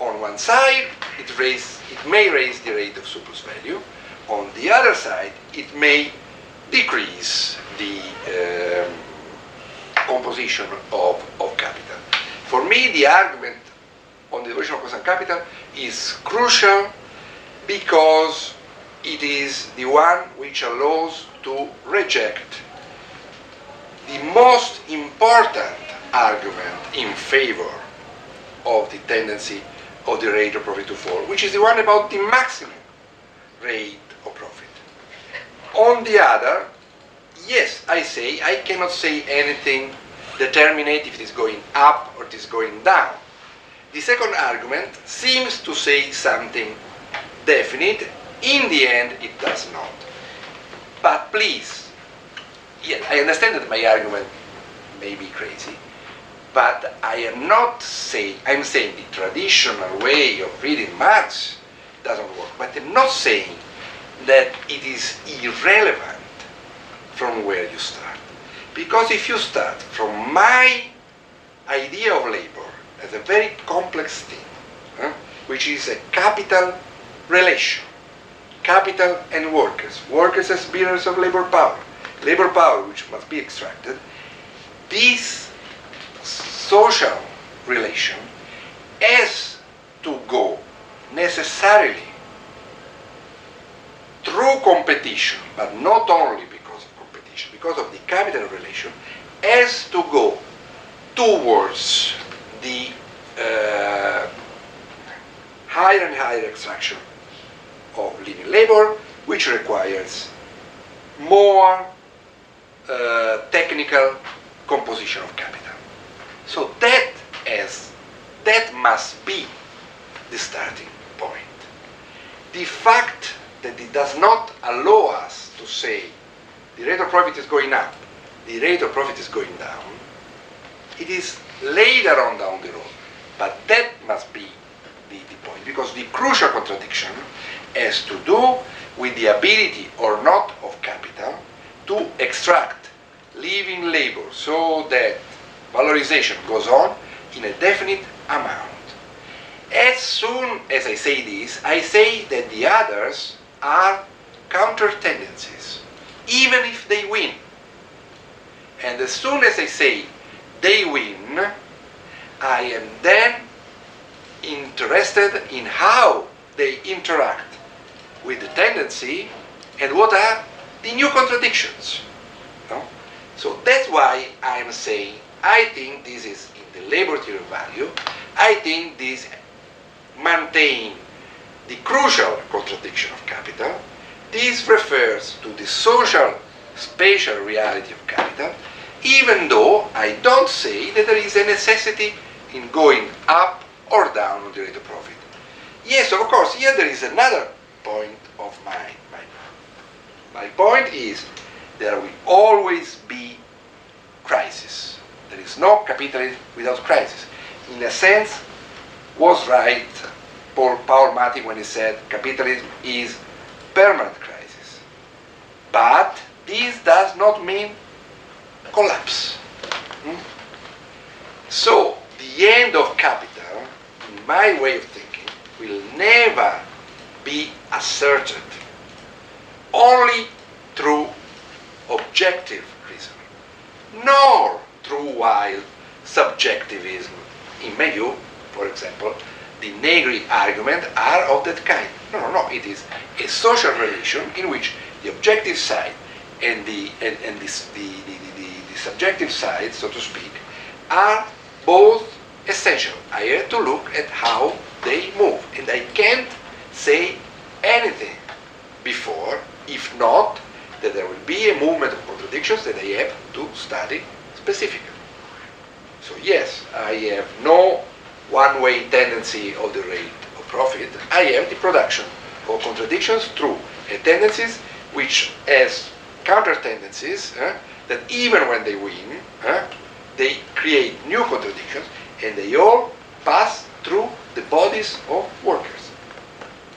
On one side, it, raise, it may raise the rate of surplus value. On the other side, it may decrease the um, composition of, of capital. For me, the argument on the devaluation of constant capital is crucial because it is the one which allows to reject the most important argument in favor of the tendency of the rate of profit to fall, which is the one about the maximum rate of profit. On the other, yes, I say, I cannot say anything determinate if it is going up or it is going down. The second argument seems to say something definite. In the end, it does not. But please, yeah, I understand that my argument may be crazy, but I am not saying, I'm saying the traditional way of reading Marx doesn't work, but I'm not saying that it is irrelevant from where you start. Because if you start from my idea of labor as a very complex thing, huh, which is a capital relation, capital and workers, workers as bearers of labor power, labor power which must be extracted, this social relation has to go necessarily through competition, but not only because of competition, because of the capital relation, has to go towards the uh, higher and higher extraction of living labor, which requires more uh, technical composition of capital. So that is that must be the starting point. The fact that it does not allow us to say the rate of profit is going up, the rate of profit is going down, it is later on down the road. But that must be the, the point, because the crucial contradiction has to do with the ability or not of capital to extract living labor so that valorization goes on in a definite amount. As soon as I say this, I say that the others are counter tendencies, even if they win. And as soon as I say they win, I am then interested in how they interact with the tendency and what are the new contradictions. No? So that's why I'm saying I think this is in the labor theory of value. I think this maintain the crucial contradiction of capital. This refers to the social spatial reality of capital, even though I don't say that there is a necessity in going up or down on the rate of profit. Yes, of course, here there is another point of my, my, my point is there will always be crisis. There is no capitalism without crisis. In a sense, was right Paul, Paul when he said capitalism is permanent crisis. But this does not mean collapse. Hmm? So the end of capital, in my way of thinking, will never be asserted only through objective reason, nor through wild subjectivism. In my for example, the Negri argument are of that kind. No, no, no. It is a social relation in which the objective side and the and, and this, the, the, the, the subjective side, so to speak, are both essential. I have to look at how they move, and I can't say anything before, if not, that there will be a movement of contradictions that I have to study specifically. So yes, I have no one-way tendency of the rate of profit. I have the production of contradictions through tendencies which has counter tendencies that even when they win, they create new contradictions and they all pass through the bodies of workers.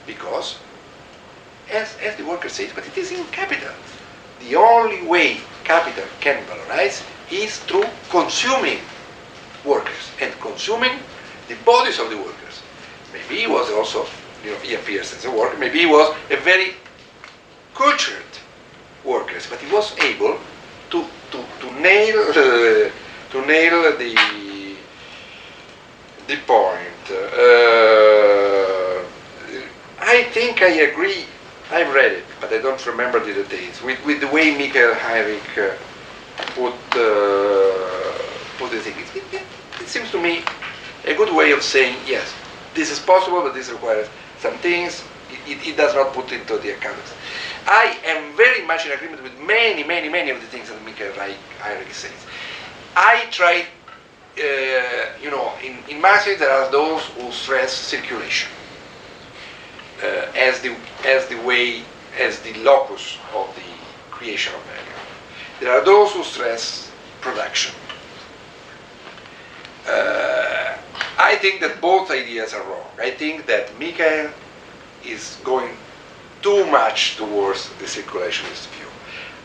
Because, as, as the worker says, but it is in capital. The only way capital can valorize is through consuming workers and consuming the bodies of the workers. Maybe he was also, you know, he appears as a worker, maybe he was a very cultured worker, but he was able to, to, to nail uh, to nail the the point. Uh, I think I agree. I've read it, but I don't remember the details. With, with the way Michael Heinrich uh, put uh, put the thing, it, it, it seems to me a good way of saying yes, this is possible, but this requires some things. It, it, does not put into the accounts. I am very much in agreement with many, many, many of the things that Michael Heinrich says. I try, uh, you know, in, in Marxism there are those who stress circulation as the as the way, as the locus of the creation of value. There are those who stress production. Uh, I think that both ideas are wrong. I think that Michael is going too much towards the circulationist view.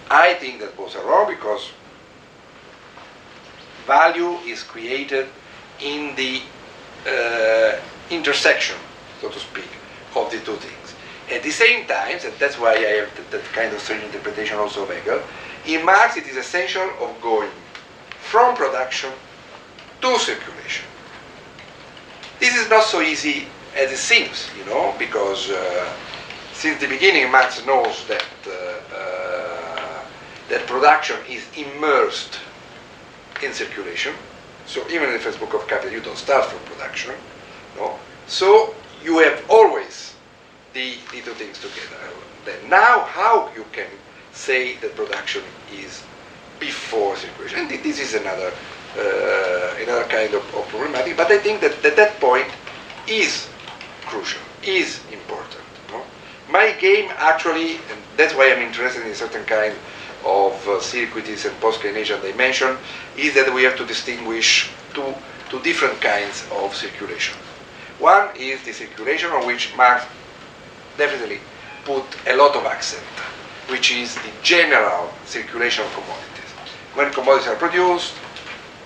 I think that both are wrong because value is created in the uh, intersection, so to speak, of the two things. At the same time, and that's why I have that, that kind of strange interpretation also of Hegel, in Marx it is essential of going from production to circulation. This is not so easy as it seems, you know, because uh, since the beginning, Marx knows that uh, uh, that production is immersed in circulation. So even in the first book of Capital, you don't start from production. No. So you have always the, the two things together. Then now, how you can say that production is before circulation? And this is another uh, another kind of, of problematic. But I think that, that that point is crucial, is important. No? My game actually, and that's why I'm interested in a certain kind of uh, and post-Keynesian dimension, is that we have to distinguish two, two different kinds of circulation. One is the circulation on which Marx definitely put a lot of accent, which is the general circulation of commodities. When commodities are produced,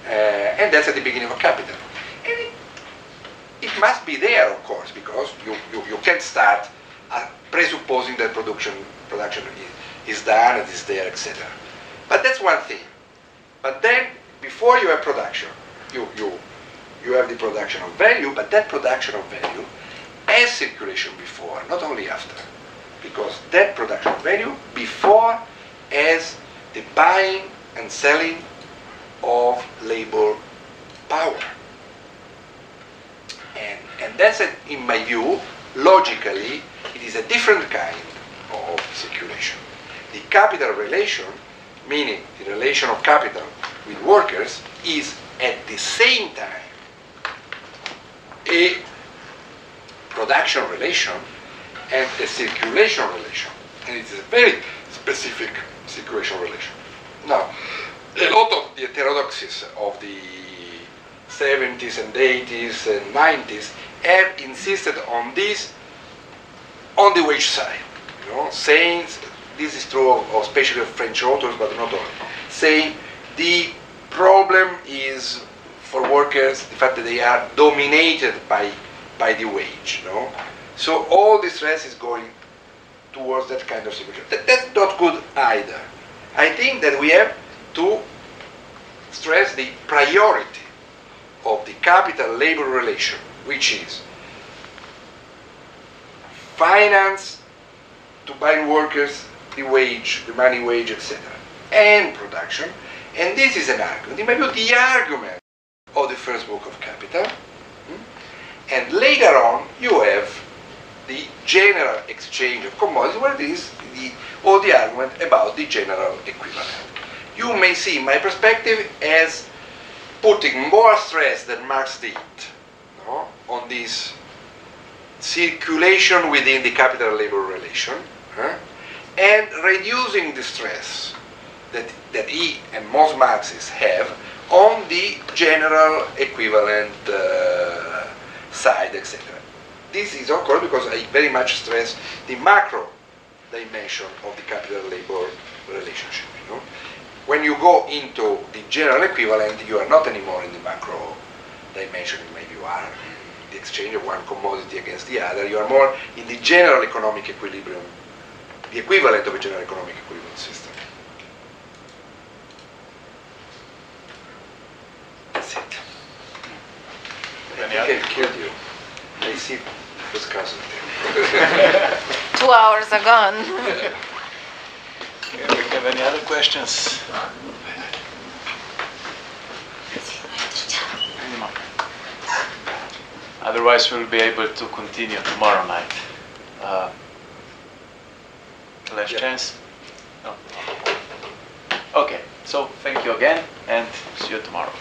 uh, and that's at the beginning of capital. And it, it must be there, of course, because you, you, you can't start uh, presupposing that production production is, is done, it is there, etc. But that's one thing. But then, before you have production, you, you, you have the production of value, but that production of value has circulation before, not only after. Because that production of value before has the buying and selling of labor power. And, and that's, a, in my view, logically, it is a different kind of circulation. The capital relation, meaning the relation of capital with workers, is at the same time a production relation and a circulation relation. And it is a very specific circulation relation. Now, a lot of the heterodoxies of the 70s and 80s and 90s have insisted on this on the wage side. You know, saying this is true of especially of French authors, but not only. Saying the problem is for workers the fact that they are dominated by by the wage. Know? So all the stress is going towards that kind of situation. That, that's not good either. I think that we have to stress the priority of the capital-labor relation, which is finance to buy workers, the wage, the money wage, etc., and production. And this is an argument, in my view, the argument of the first book of Capital. Hmm? And later on, you have the general exchange of commodities, where this the, all the argument about the general equivalent. You may see my perspective as putting more stress than Marx did no, on this circulation within the capital-labor relation huh, and reducing the stress that, that he and most Marxists have on the general equivalent uh, side, etc. This is, of course, because I very much stress the macro dimension of the capital-labor relationship. You know? when you go into the general equivalent, you are not anymore in the macro dimension, maybe you are the exchange of one commodity against the other, you are more in the general economic equilibrium, the equivalent of a general economic equilibrium system. That's it. I think I killed you. I see this cousin. Two hours are gone. Okay, we have any other questions? Otherwise, we'll be able to continue tomorrow night. Uh, last Yeah. chance? No. Okay, so thank you again and see you tomorrow.